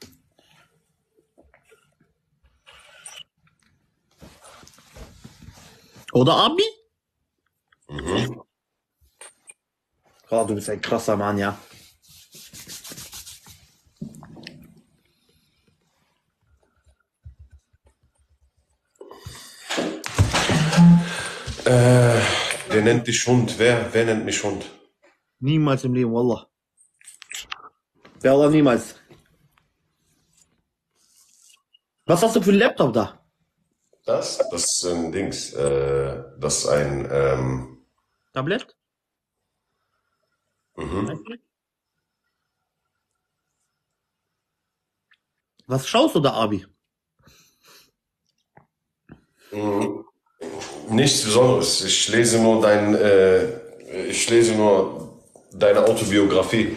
Oder Abi? Mhm. Oh, du bist ein krasser Mann, ja. Der nennt dich Hund. Wer? Wer nennt mich Hund? Niemals im Leben, Wallah. Ja, Allah, niemals. Was hast du für einen Laptop da? Das? Das ist ein Dings. Äh, das ist ein. Ähm, Tablet? Mhm. Was schaust du da, Abi? Mhm. Nichts Besonderes. Ich lese nur dein, äh, ich lese nur deine Autobiografie.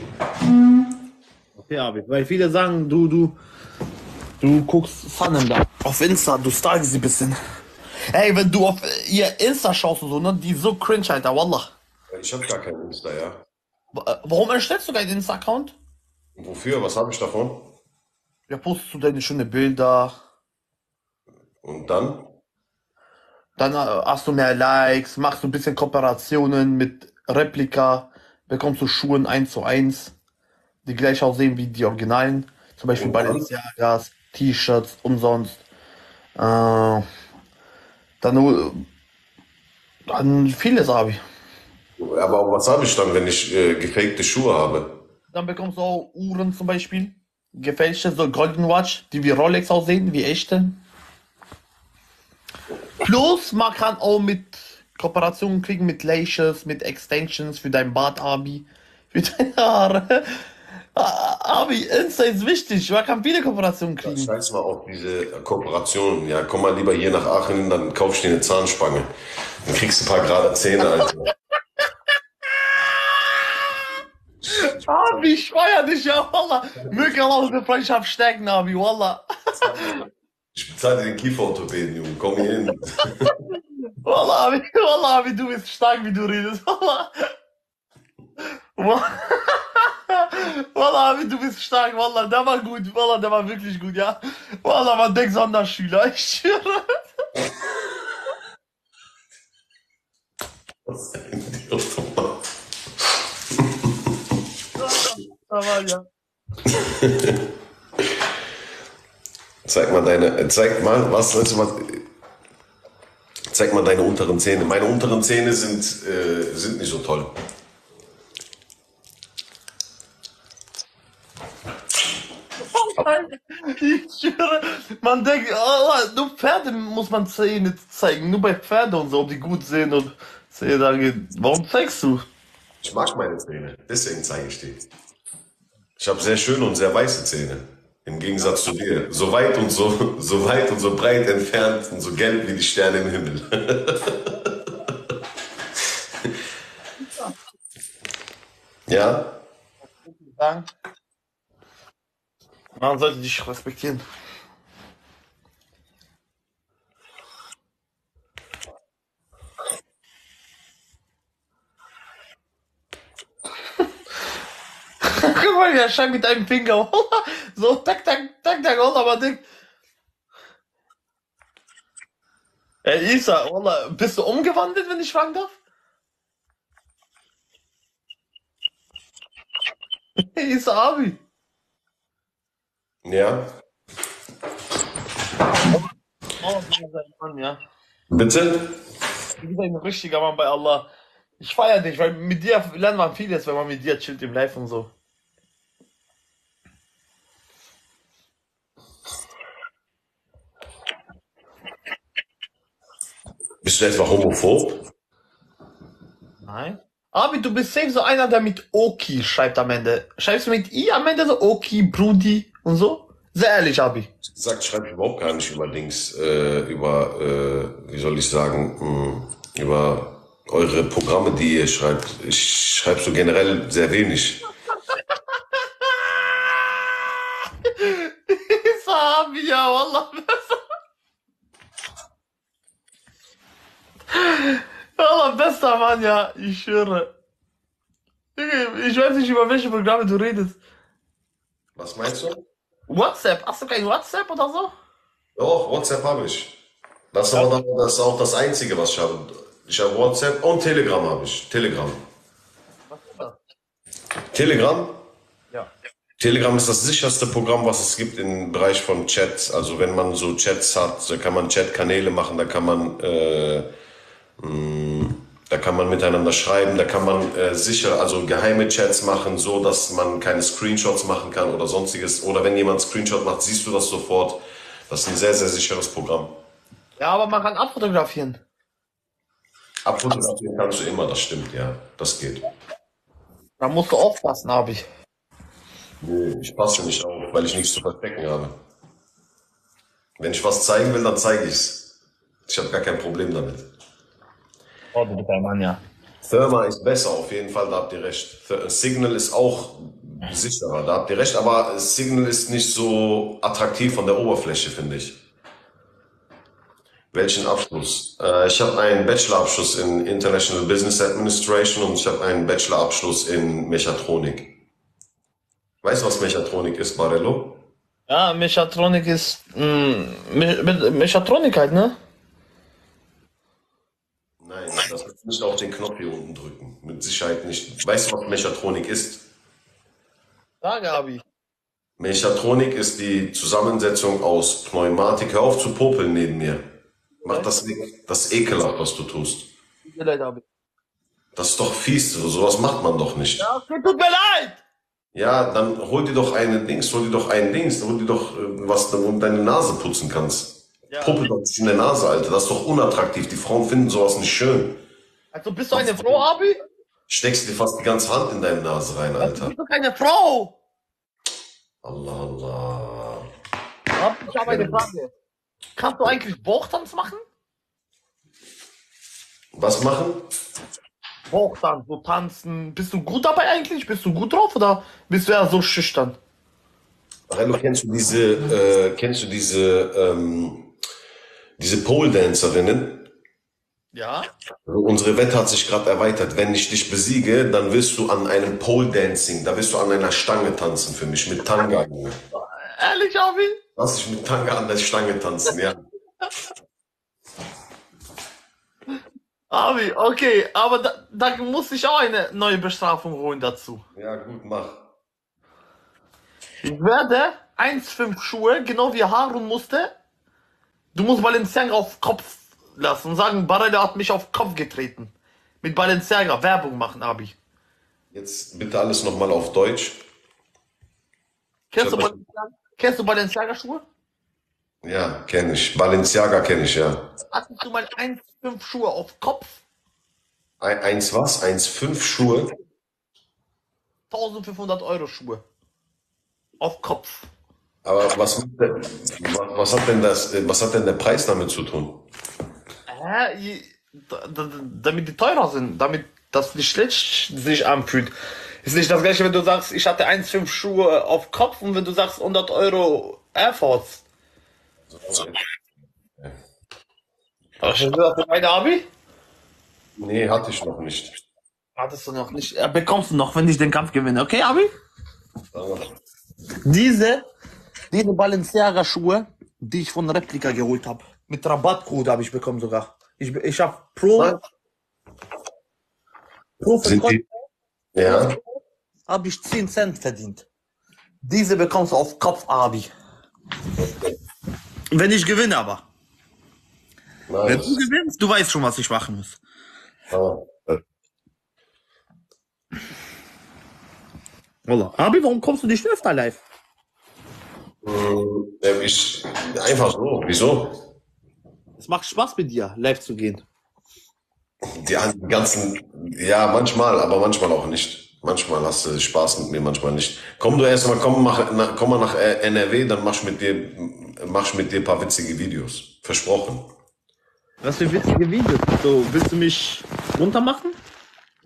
Okay, Abi. Weil viele sagen, du, du, du guckst Pfannen da. Auf Insta, du stalkst sie ein bisschen. Ey, wenn du auf ihr Insta schaust und so, ne, die so cringe, Alter, wallah. Ich habe gar keinen Insta, ja. Äh, Warum erstellst du keinen Insta-Account? Wofür? Was habe ich davon? Ja, postest du deine schönen Bilder, Und dann? dann äh, hast du mehr Likes, machst du ein bisschen Kooperationen mit Replika, bekommst du Schuhen 1 zu 1, die gleich aussehen wie die Originalen. Zum Beispiel? Balenciagas, T-Shirts, umsonst. Äh, dann, äh, dann vieles, Abi. Aber was habe ich dann, wenn ich äh, gefakte Schuhe habe? Dann bekommst du auch Uhren zum Beispiel. Gefälschte, so Golden Watch, die wie Rolex aussehen, wie echte. Plus, man kann auch mit Kooperationen kriegen mit Lashes, mit Extensions für dein Bart, Abi, für deine Haare. Ah, Abi, Insta ist wichtig. Man kann viele Kooperationen kriegen. Scheiß mal auf diese Kooperation. Ja, komm mal lieber hier nach Aachen, dann kauf ich dir eine Zahnspange. Dann kriegst du ein paar gerade Zähne, Alter. Abi, ich feier dich ja, Wallah. Möge Allah unsere Freundschaft stärken, Abi, Wallah. Ich bezahle dir den Kieferorthopäden, Junge. Komm hier hin. Wallah, Abi, Wallah, Abi, du bist stark, wie du redest. Wallah. Wallah, Abi, du bist stark, Wallah, der war gut, Wallah, der war wirklich gut, ja. Wallah, man denkt Sonderschüler, ich schwöre. Aber ja. Zeig mal deine, zeig mal, was, weißt du was? Zeig mal deine unteren Zähne. Meine unteren Zähne sind, äh, sind nicht so toll. Ich schwöre, man denkt, oh, nur Pferde muss man Zähne zeigen, nur bei Pferden und so, ob die gut sehen und Zähne angeht. Warum zeigst du? Ich mag meine Zähne, deswegen zeige ich die. Ich habe sehr schöne und sehr weiße Zähne. Im Gegensatz zu dir. So weit und so, so weit und so breit entfernt und so gelb wie die Sterne im Himmel. ja? Man sollte dich respektieren. Guck mal, der scheint mit einem Finger. so, tak, tak, tak, tak, Wallah, man denkt. Ey, Isa, Wallah, bist du umgewandelt, wenn ich fragen darf? Isa Abi. Ja? Bitte? Du bist ein richtiger Mann bei Allah. Ich feier dich, weil mit dir lernt man vieles, wenn man mit dir chillt im Live und so. Bist du etwa homophob? Nein. Abi, du bist safe so einer, der mit Oki schreibt am Ende. Schreibst du mit I am Ende so Oki, Brudi und so? Sehr ehrlich, Abi. Schreibe ich überhaupt gar nicht über Dings, äh, über, äh, wie soll ich sagen, mh, über eure Programme, die ihr schreibt. Ich schreibe so generell sehr wenig. Isa Abi, ja, Wallah. Wallah, bester Mann, ja, ich schwöre. Ich weiß nicht, über welche Programme du redest. Was meinst du? WhatsApp, hast du kein WhatsApp oder so? Doch, WhatsApp habe ich. Das ist, aber dann, das ist auch das Einzige, was ich habe. Ich habe WhatsApp und Telegram habe ich. Telegram. Telegram? Ja. Telegram ist das sicherste Programm, was es gibt im Bereich von Chats. Also wenn man so Chats hat, da kann man Chatkanäle machen, da kann man, äh, mh, da kann man miteinander schreiben, da kann man äh, sicher, also geheime Chats machen, so dass man keine Screenshots machen kann oder sonstiges. Oder wenn jemand Screenshot macht, siehst du das sofort. Das ist ein sehr, sehr sicheres Programm. Ja, aber man kann abfotografieren. Abfotografieren kannst du immer, das stimmt, ja. Das geht. Da musst du aufpassen, Abi. Nee, ich passe nicht auf, weil ich nichts zu verstecken habe. Wenn ich was zeigen will, dann zeige ich's. Ich habe gar kein Problem damit. Oh, ein Mann, ja. Therma ist besser, auf jeden Fall, da habt ihr recht. Signal ist auch sicherer, da habt ihr recht, aber Signal ist nicht so attraktiv von der Oberfläche, finde ich. Welchen Abschluss? Äh, ich habe einen Bachelorabschluss in International Business Administration und ich habe einen Bachelorabschluss in Mechatronik. Weißt du, was Mechatronik ist, Barello? Ja, Mechatronik ist, mh, Me Me Mechatronik halt, ne? Nein, das ist nicht auf den Knopf hier unten drücken. Mit Sicherheit nicht. Weißt du, was Mechatronik ist? Sage, Abi. Mechatronik ist die Zusammensetzung aus Pneumatik. Hör auf zu popeln neben mir. Mach das weg. Das ekelhaft, was du tust. Tut mir leid, Abi. Das ist doch fies. So, sowas macht man doch nicht. Ja, okay, tut mir leid! Ja, dann hol dir doch eine Dings, hol dir doch einen Dings, hol dir doch äh, was, wo du deine Nase putzen kannst. Ja. Doch nicht in der Nase, Alter. Das ist doch unattraktiv. Die Frauen finden sowas nicht schön. Also bist du eine Frau, Abi? Steckst dir fast die ganze Hand in deine Nase rein, Du Alter. bist doch keine Frau! Allah, Allah. Ich habe eine Frage. Kannst du eigentlich Bauchtanz machen? Was machen? Bauchtanz, so tanzen. Bist du gut dabei eigentlich? Bist du gut drauf oder bist du eher so schüchtern? Rello, kennst du diese, äh, kennst du diese, ähm, diese Pole Dancerinnen? Ja. Also unsere Wette hat sich gerade erweitert. Wenn ich dich besiege, dann wirst du an einem Pole Dancing, da wirst du an einer Stange tanzen für mich mit Tanga. Ehrlich, Abi? Lass dich mit Tanga an der Stange tanzen, ja. Abi, okay, aber da, da muss ich auch eine neue Bestrafung holen dazu. Ja, gut, mach. Ich werde 1,5 Schuhe, genau wie Harun musste. Du musst Balenciaga auf Kopf lassen und sagen, Barella hat mich auf Kopf getreten. Mit Balenciaga Werbung machen, Abi. Jetzt bitte alles nochmal auf Deutsch. Kennst du, Balenciaga, kennst du Balenciaga Schuhe? Ja, kenne ich. Balenciaga kenne ich, ja. Hattest du mal 1,5 Schuhe auf Kopf? Ein, eins was? Eins fünf Schuhe? 1500 Euro Schuhe. Auf Kopf. Aber was, was, hat denn das, äh, was hat denn der Preis damit zu tun? Da- Damit die teurer sind, damit das nicht schlecht sich anfühlt. Ist nicht das gleiche, wenn du sagst, ich hatte 1,5 Schuhe auf Kopf und wenn du sagst 100 Euro Air Force. Hast du das meine Abi? Nee, hatte ich noch nicht. Hattest du noch nicht. Ja, bekommst du noch, wenn ich den Kampf gewinne. Okay, Abi? Diese, diese Balenciaga Schuhe, die ich von Replika geholt habe. Mit Rabattcode habe ich bekommen sogar. Ich, ich habe pro, Was? pro Sind Verkäufer die? Ja. habe ich 10 Cent verdient. Diese bekommst du auf Kopf, Abi. Wenn ich gewinne aber. Wenn Nice. du gewinnst, du weißt schon, was ich machen muss. Aber, Wallah. Abi, warum kommst du nicht öfter live? Äh, ich, einfach so. Wieso? Es macht Spaß mit dir, live zu gehen. Die an- ganzen, ja, manchmal, aber manchmal auch nicht. Manchmal hast du Spaß mit mir, manchmal nicht. Komm du erst mal, komm, mach, na, komm mal nach äh, NRW, dann mach ich mit dir, mach ich mit dir ein paar witzige Videos. Versprochen. Was für witzige Videos. So, willst du mich runtermachen?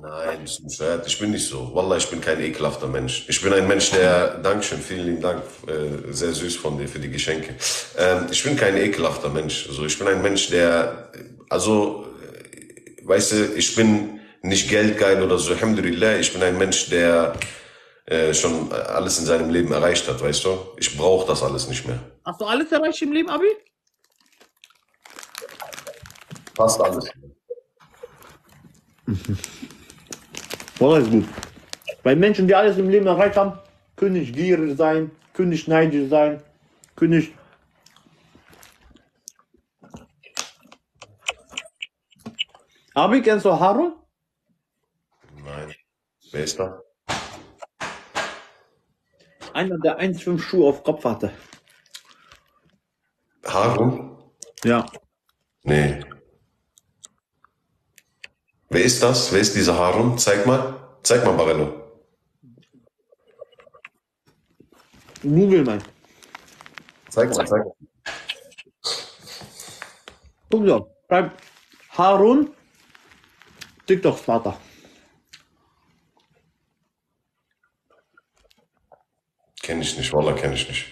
Nein, bist du bescheuert? Ich bin nicht so. Wallah, ich bin kein ekelhafter Mensch. Ich bin ein Mensch, der, Dankeschön, vielen lieben Dank, äh, sehr süß von dir für die Geschenke. Ähm, ich bin kein ekelhafter Mensch. Also ich bin ein Mensch, der, also, äh, weißt du, ich bin nicht geldgeil oder so, Alhamdulillah. Ich bin ein Mensch, der äh, schon alles in seinem Leben erreicht hat, weißt du? Ich brauche das alles nicht mehr. Hast du alles erreicht im Leben, Abi? Fast alles. Wallah ist gut. Bei Menschen, die alles im Leben erreicht haben, können nicht gierig sein, können nicht neidisch sein, können nicht. Abi, kennst du Harun? Nein. Wer ist da? Einer, der 1,5 Schuhe auf Kopf hatte. Harun? Ja. Nee. Wer ist das? Wer ist dieser Harun? Zeig mal. Zeig mal, Barello. Google mal. Zeig mal, zeig mal. Guck doch. Schreib Harun, TikTok-Vater. Kenn ich nicht, Wallah, kenn ich nicht.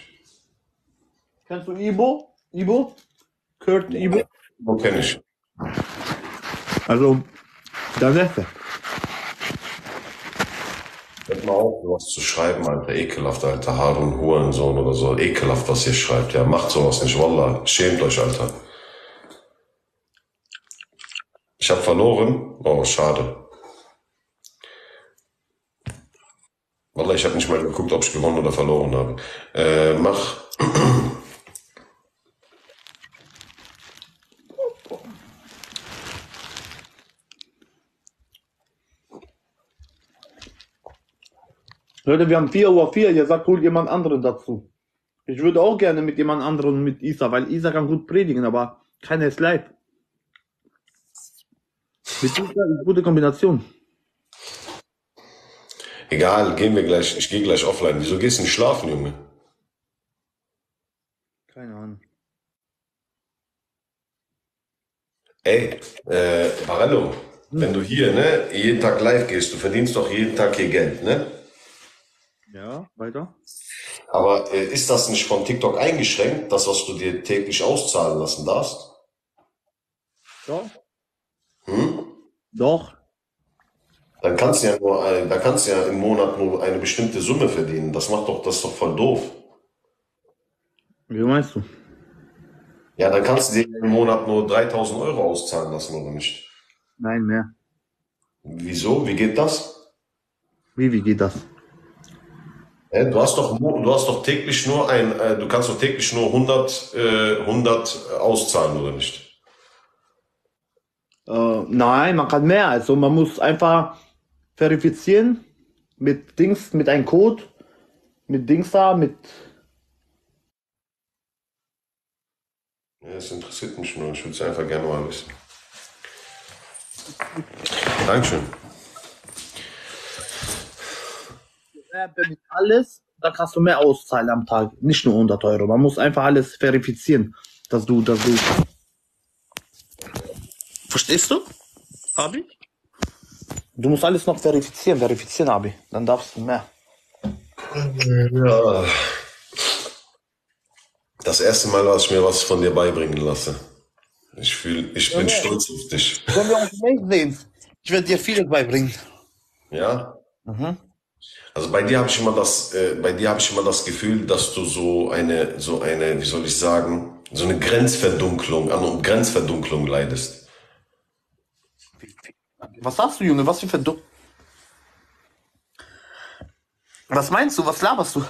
Kennst du Ibo? Ibo? Kurt Ibo? Wo kenn ich? Also, der Neffe. Hört mal auf, was zu schreiben, Alter. Ekelhaft, Alter. Harun Hurensohn oder so. Ekelhaft, was ihr schreibt. Ja, macht sowas nicht, Wallah. Schämt euch, Alter. Ich hab verloren. Oh, schade. Wallah, ich habe nicht mal geguckt, ob ich gewonnen oder verloren habe. Äh, mach. Leute, wir haben 4 Uhr 4. Ihr sagt, hol jemand anderen dazu. Ich würde auch gerne mit jemand anderen mit Isa, weil Isa kann gut predigen, aber keiner ist live. Mit Isa ist eine gute Kombination. Egal, gehen wir gleich. Ich gehe gleich offline. Wieso gehst du nicht schlafen, Junge? Keine Ahnung. Ey, äh, Barello, wenn du hier, ne, jeden Tag live gehst, du verdienst doch jeden Tag hier Geld, ne? Ja, weiter. Aber äh, ist das nicht von TikTok eingeschränkt, das, was du dir täglich auszahlen lassen darfst? Doch. Hm? Doch. Dann kannst du ja nur, da kannst du ja im Monat nur eine bestimmte Summe verdienen. Das macht doch, das ist doch voll doof. Wie meinst du? Ja, dann kannst du dir im Monat nur 3000 Euro auszahlen lassen, oder nicht? Nein, mehr. Wieso? Wie geht das? Wie, wie geht das? Äh, du hast doch, nur- du hast doch täglich nur ein, äh, du kannst doch täglich nur 100, äh, 100 auszahlen, oder nicht? Äh, nein, man kann mehr. Also man muss einfach verifizieren mit Dings, mit einem Code, mit Dings da, mit. Ja, das interessiert mich nur. Ich würde es einfach gerne mal wissen. Dankeschön. Mit alles, da kannst du mehr auszahlen am Tag, nicht nur 100 Euro. Man muss einfach alles verifizieren, dass du, dass du. Verstehst du, Abi? Du musst alles noch verifizieren, verifizieren, Abi. Dann darfst du mehr. Ja. Das erste Mal, dass ich mir was von dir beibringen lasse. Ich fühl, ich bin stolz auf dich. Wenn wir uns sehen, ich werde dir vieles beibringen. Ja? Mhm. Also bei dir habe ich immer das, äh, bei dir habe ich immer das Gefühl, dass du so eine, so eine, wie soll ich sagen, so eine Grenzverdunklung, an Grenzverdunklung leidest. Was sagst du, Junge? Was für Verdu Was meinst du? Was laberst du?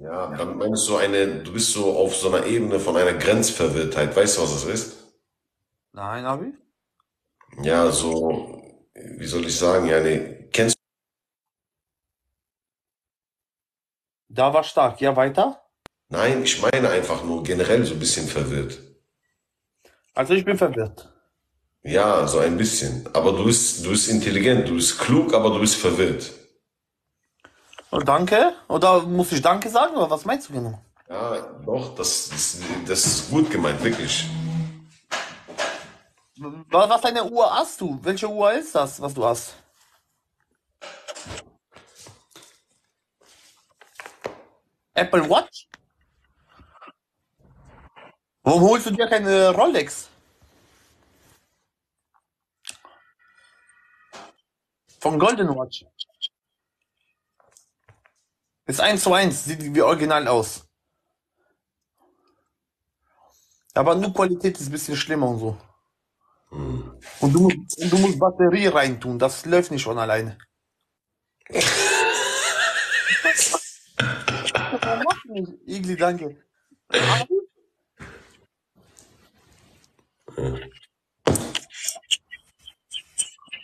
Ja, dann meinst du eine, du bist so auf so einer Ebene von einer Grenzverwirrtheit. Weißt du, was das ist? Nein, Abi. Ja, so, wie soll ich sagen, ja, nee, kennst Da war stark. Ja, weiter? Nein, ich meine einfach nur generell so ein bisschen verwirrt. Also ich bin verwirrt. Ja, so ein bisschen. Aber du bist, du bist intelligent, du bist klug, aber du bist verwirrt. Und danke? Oder muss ich Danke sagen? Oder was meinst du genau? Ja, doch, das, das, das ist gut gemeint, wirklich. Was, für eine Uhr hast du? Welche Uhr ist das, was du hast? Apple Watch? Warum holst du dir keine Rolex? Von Golden Watch. Ist eins zu eins, sieht wie original aus. Aber nur Qualität ist ein bisschen schlimmer und so. Und du, du musst Batterie reintun, das läuft nicht von alleine. Igli, danke.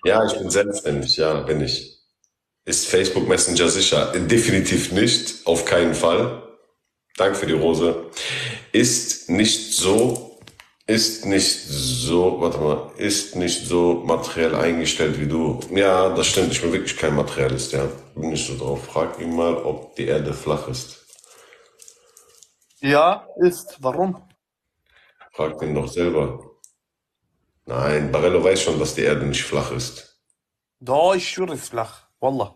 Ja, ich bin selbstständig, ja, bin ich. Ist Facebook Messenger sicher? Definitiv nicht, auf keinen Fall. Danke für die Rose. Ist nicht so, ist nicht so, warte mal, ist nicht so materiell eingestellt wie du. Ja, das stimmt, ich bin wirklich kein Materialist, ja. Bin nicht so drauf. Frag ihn mal, ob die Erde flach ist. Ja, ist. Warum? Frag den doch selber. Nein, Barello weiß schon, dass die Erde nicht flach ist. Da, ich schwöre, ist flach. Wallah.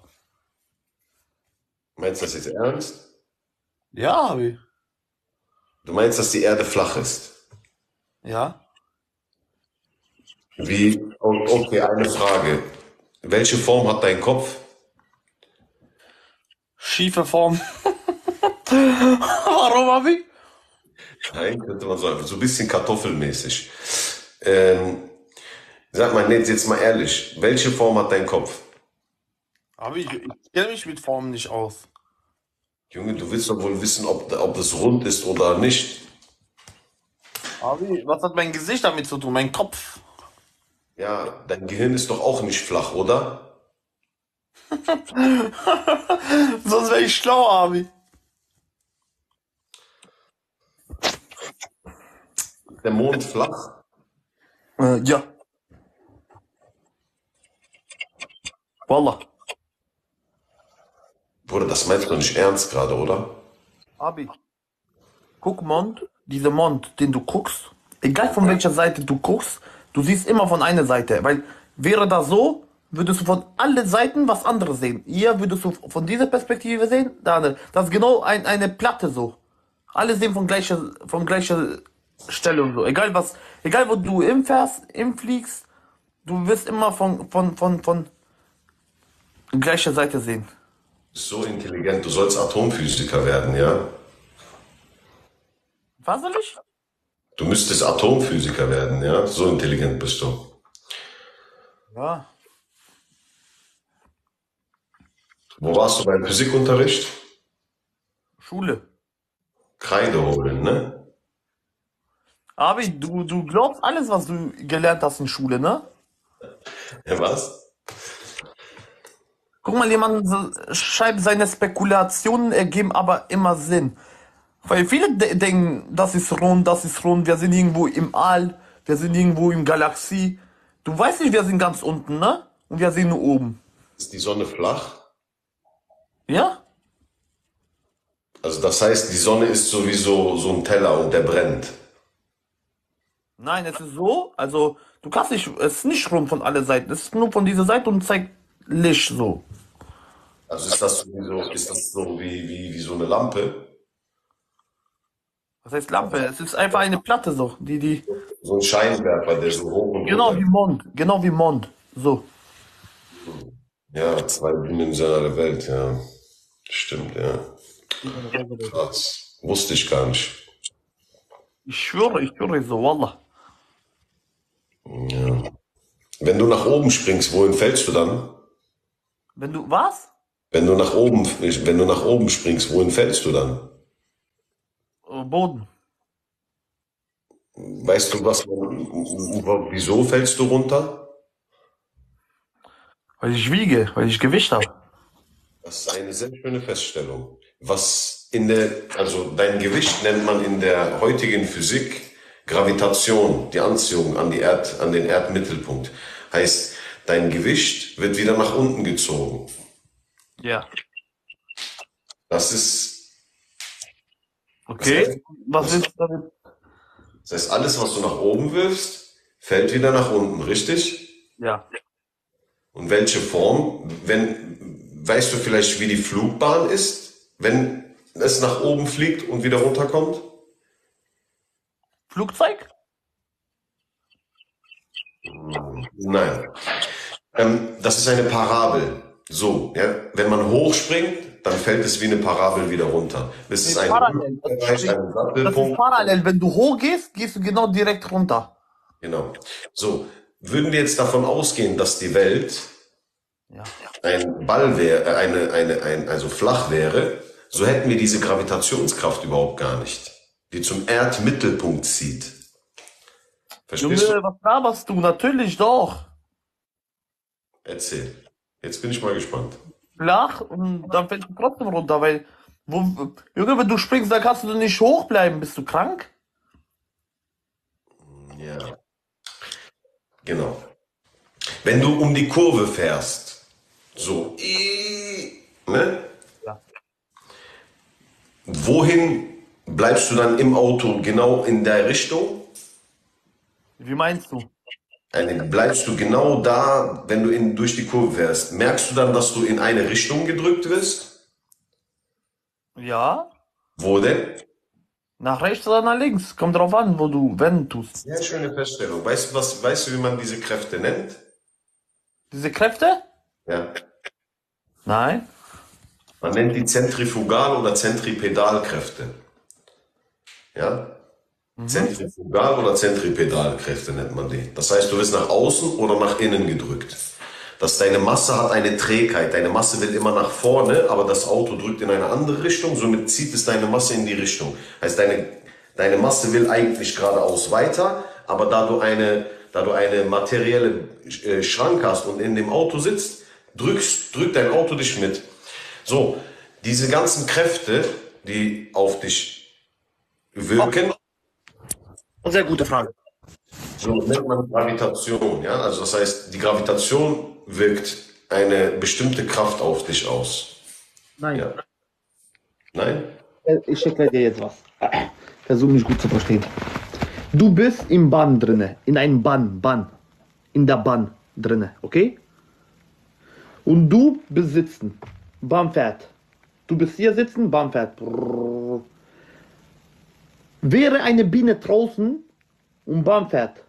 Meinst du das jetzt ernst? Ja, Abi. Du meinst, dass die Erde flach ist? Ja. Wie? Okay, eine Frage. Welche Form hat dein Kopf? Schiefe Form. Warum, Abi? Nein, könnte man sagen, so ein bisschen kartoffelmäßig. Ähm, sag mal, jetzt, jetzt mal ehrlich, welche Form hat dein Kopf? Abi, ich, ich kenne mich mit Formen nicht aus. Junge, du willst doch wohl wissen, ob, ob es rund ist oder nicht. Abi, was hat mein Gesicht damit zu tun? Mein Kopf. Ja, dein Gehirn ist doch auch nicht flach, oder? Sonst wäre ich schlauer, Abi. Der Mond flach? Äh, ja. Wallah. Bruder, das meinst du nicht ernst gerade, oder? Abi. Guck Mond, dieser Mond, den du guckst, egal von welcher Seite du guckst, du siehst immer von einer Seite. Weil wäre das so, würdest du von allen Seiten was anderes sehen. Hier würdest du von dieser Perspektive sehen, da andere. Das ist genau ein, eine Platte so. Alle sehen von gleicher, von gleicher Stelle und so. Egal was, egal wo du im fährst, im fliegst, du wirst immer von, von, von, von gleicher Seite sehen. So intelligent, du sollst Atomphysiker werden, ja? Was soll ich? Du müsstest Atomphysiker werden, ja? So intelligent bist du. Ja. Wo warst du beim Physikunterricht? Schule. Kreide holen, ne? Abi, du, du glaubst alles, was du gelernt hast in Schule, ne? Ja, was? Guck mal, jemand schreibt, seine Spekulationen ergeben aber immer Sinn. Weil viele de denken, das ist rund, das ist rund, wir sind irgendwo im All, wir sind irgendwo im Galaxie. Du weißt nicht, wir sind ganz unten, ne? Und wir sind nur oben. Ist die Sonne flach? Ja? Also das heißt, die Sonne ist sowieso so ein Teller und der brennt. Nein, es ist so, also du kannst nicht, es ist nicht rund von alle Seiten, es ist nur von dieser Seite und zeigt Licht so. Also ist das sowieso, ist das so wie, wie, wie so eine Lampe? Was heißt Lampe? Es ist einfach eine Platte so, die, die, So ein Scheinwerfer, der so hoch und genau runter- wie Mond, genau wie Mond, so. Ja, zweidimensionale Welt, ja. Stimmt, ja. Krass. Wusste ich gar nicht. Ich schwöre, ich schwöre so, Wallah. Ja. Wenn du nach oben springst, wohin fällst du dann? Wenn du, was? Wenn du nach oben, wenn du nach oben springst, wohin fällst du dann? Äh, Boden. Weißt du, was wieso fällst du runter? Weil ich wiege, weil ich Gewicht habe. Das ist eine sehr schöne Feststellung. Was in der, also dein Gewicht nennt man in der heutigen Physik Gravitation, die Anziehung an die Erd, an den Erdmittelpunkt. Heißt, dein Gewicht wird wieder nach unten gezogen. Ja. Das ist, Okay. Was willst du damit? das heißt, alles, was du nach oben wirfst, fällt wieder nach unten, richtig? Ja. Und welche Form? Wenn, weißt du vielleicht, wie die Flugbahn ist, wenn es nach oben fliegt und wieder runterkommt? Flugzeug? Nein. Ähm, das ist eine Parabel. So, ja, wenn man hochspringt, dann fällt es wie eine Parabel wieder runter. Das ist ein parallel. Das ist parallel. Wenn du hochgehst, gehst du genau direkt runter. Genau. So, würden wir jetzt davon ausgehen, dass die Welt Ja. ein Ball wäre, äh, eine, eine, ein, also flach wäre, so hätten wir diese Gravitationskraft überhaupt gar nicht, die zum Erdmittelpunkt zieht. Verstehst Junge, du? was laberst du? Natürlich doch. Erzähl. Jetzt bin ich mal gespannt. Flach und dann fällst du trotzdem runter, weil, wo, Junge, wenn du springst, dann kannst du nicht hoch bleiben. Bist du krank? Ja. Genau. Wenn du um die Kurve fährst, so, ne? Ja. Wohin bleibst du dann im Auto? Genau in der Richtung? Wie meinst du? eine, bleibst du genau da, wenn du in, durch die Kurve fährst. Merkst du dann, dass du in eine Richtung gedrückt wirst? Ja? Wo denn? Nach rechts oder nach links? Kommt drauf an, wo du wenn tust. Ja, schöne Feststellung. Weißt du, was, weißt du, wie man diese Kräfte nennt? Diese Kräfte? Ja. Nein. Man nennt die Zentrifugal- oder Zentripedalkräfte. Ja? Zentrifugal- oder Zentripedalkräfte nennt man die. Das heißt, du wirst nach außen oder nach innen gedrückt. Dass deine Masse hat eine Trägheit. Deine Masse will immer nach vorne, aber das Auto drückt in eine andere Richtung, somit zieht es deine Masse in die Richtung. Heißt, deine, deine Masse will eigentlich geradeaus weiter, aber da du eine, da du eine materielle äh, Schrank hast und in dem Auto sitzt, drückst, drückt dein Auto dich mit. So, diese ganzen Kräfte, die auf dich wirken, Sehr gute Frage. so nennt man Gravitation. Ja? Also das heißt, die Gravitation wirkt eine bestimmte Kraft auf dich aus. Nein, Ja. Nein? ich erkläre dir jetzt was. Versuch mich gut zu verstehen. Du bist im Bann drinne, in einem Bann, Bann, in der Bahn drinne, okay? Und du bist sitzen, Bahn fährt. Du bist hier sitzen, Bahn fährt. Brrr. Wäre eine Biene draußen und Bahn fährt,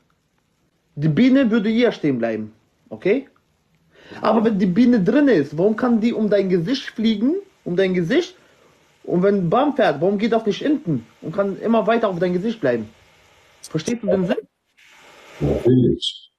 die Biene würde hier stehen bleiben, okay? Aber wenn die Biene drin ist, warum kann die um dein Gesicht fliegen, um dein Gesicht? Und wenn Bahn fährt, warum geht das nicht hinten und kann immer weiter auf dein Gesicht bleiben? Verstehst du den Sinn? Natürlich.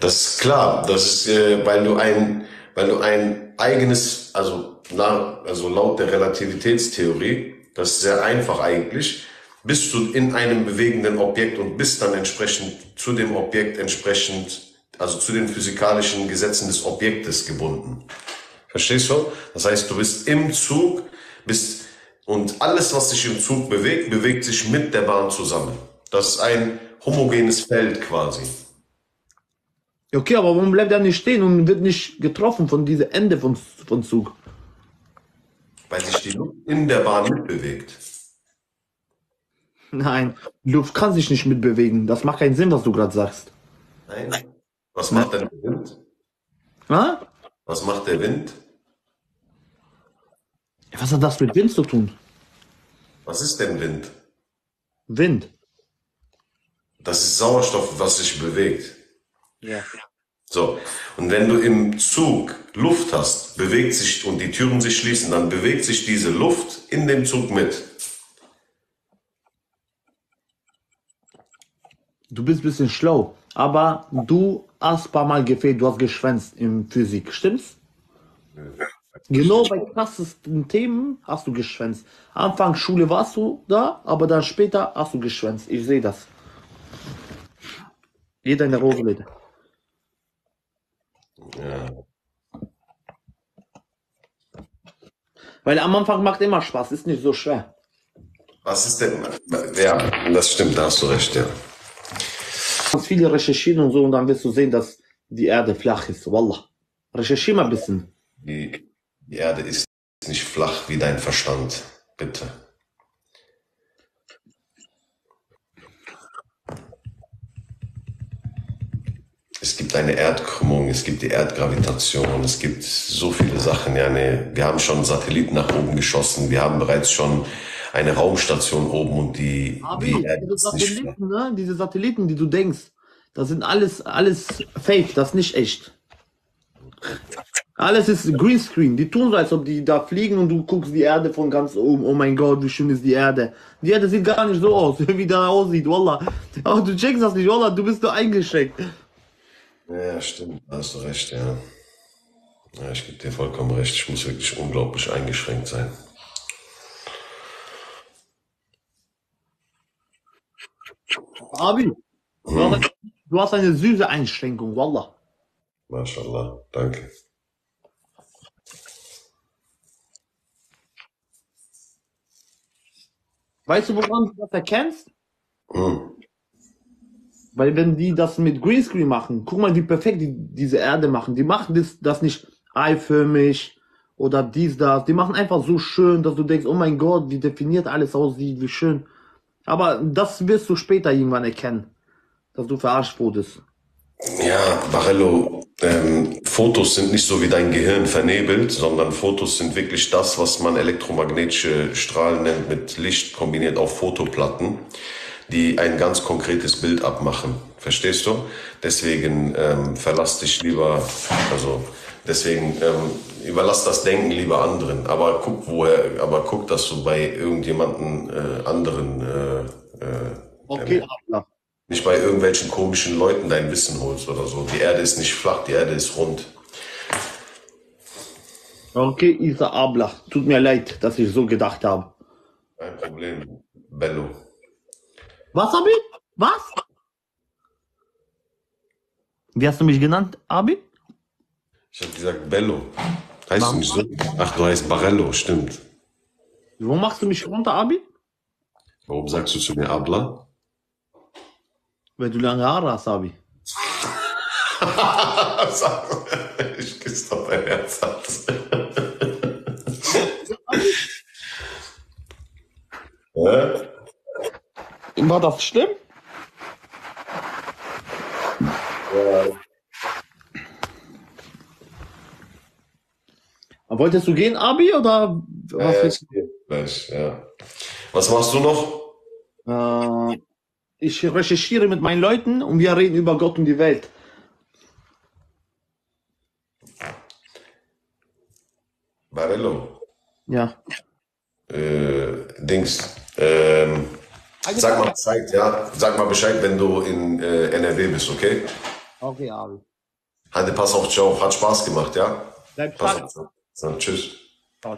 Das ist klar. Das ist, äh, weil du ein, weil du ein eigenes, also, na, also laut der Relativitätstheorie, das ist sehr einfach eigentlich, bist du in einem bewegenden Objekt und bist dann entsprechend zu dem Objekt entsprechend, also zu den physikalischen Gesetzen des Objektes gebunden. Verstehst du? Das heißt, du bist im Zug, bist, und alles, was sich im Zug bewegt, bewegt sich mit der Bahn zusammen. Das ist ein homogenes Feld quasi. Okay, aber warum bleibt er nicht stehen und wird nicht getroffen von diesem Ende von, von Zug? Weil sich die Luft in der Bahn mitbewegt. Nein, die Luft kann sich nicht mitbewegen. Das macht keinen Sinn, was du gerade sagst. Nein. Was macht denn der Wind? Ha? Was macht der Wind? Was hat das mit Wind zu tun? Was ist denn Wind? Wind. Das ist Sauerstoff, was sich bewegt. Ja. So. Und wenn du im Zug Luft hast, bewegt sich und die Türen sich schließen, dann bewegt sich diese Luft in dem Zug mit. Du bist ein bisschen schlau, aber du hast ein paar Mal gefehlt, du hast geschwänzt in Physik, stimmt's? Genau bei krassesten Themen hast du geschwänzt. Anfang Schule warst du da, aber dann später hast du geschwänzt. Ich sehe das. Jeder in der Rosenlede. Ja. Weil am Anfang macht immer Spaß, ist nicht so schwer. Was ist denn? Ja, das stimmt, da hast du recht, ja. Kannst viele recherchieren und so und dann wirst du sehen, dass die Erde flach ist. Wallah. Recherchier mal ein bisschen. Die, die Erde ist nicht flach wie dein Verstand. Bitte. Es gibt eine Erdkrümmung, es gibt die Erdgravitation, es gibt so viele Sachen. Ja, nee. Wir haben schon Satelliten nach oben geschossen, wir haben bereits schon eine Raumstation oben und die, die Erde diese. Satelliten, ne? diese Satelliten, die du denkst, das sind alles, alles fake, das ist nicht echt. Alles ist Greenscreen. Die tun so, als ob die da fliegen und du guckst die Erde von ganz oben. Oh mein Gott, wie schön ist die Erde. Die Erde sieht gar nicht so aus, wie da aussieht, Wallah. Aber du checkst das nicht, Wallah, du bist nur eingeschränkt. Ja, stimmt, da hast du recht, ja. Ja, ich gebe dir vollkommen recht, ich muss wirklich unglaublich eingeschränkt sein. Abi, du hast, du hast eine süße Einschränkung, Wallah. Mashallah, danke. Weißt du, woran du das erkennst? Hm. Weil wenn die das mit Greenscreen machen, guck mal, wie perfekt die diese Erde machen. Die machen das, das nicht eiförmig oder dies, das. Die machen einfach so schön, dass du denkst, oh mein Gott, wie definiert alles aussieht, wie schön. Aber das wirst du später irgendwann erkennen, dass du verarscht wurdest. Ja, Barello, ähm, Fotos sind nicht so wie dein Gehirn vernebelt, sondern Fotos sind wirklich das, was man elektromagnetische Strahlen nennt, mit Licht kombiniert auf Fotoplatten, die ein ganz konkretes Bild abmachen. Verstehst du? Deswegen ähm, verlass dich lieber, also deswegen ähm, überlass das Denken lieber anderen. Aber guck, woher, aber guck, dass du bei irgendjemanden äh, anderen äh, äh, Okay, Abla. nicht bei irgendwelchen komischen Leuten dein Wissen holst oder so. Die Erde ist nicht flach, die Erde ist rund. Okay, Isa Abla. Tut mir leid, dass ich so gedacht habe. Kein Problem. Bello. Was, Abi? Was? Wie hast du mich genannt, Abi? Ich habe gesagt Bello. Heißt du nicht so? Ach, du heißt Barello, stimmt. Wo machst du mich runter, Abi? Warum sagst du zu mir Abla? Weil du lange Haare hast, Abi. ich küsse doch dein Herz. Hä? War das schlimm? Wolltest du gehen, Abi, oder was? Willst okay. Gleich, ja. Was machst du noch? Äh, ich recherchiere mit meinen Leuten und wir reden über Gott und die Welt. Barello. Ja. Äh, Dings. Ähm, sag mal Bescheid, ja. Sag mal Bescheid, wenn du in äh, NRW bist, okay? Okay, Abi. Hadi, pass auf, ciao. Hat Spaß gemacht, ja? Bleib Pass stark. auf. So, tschüss. Ciao.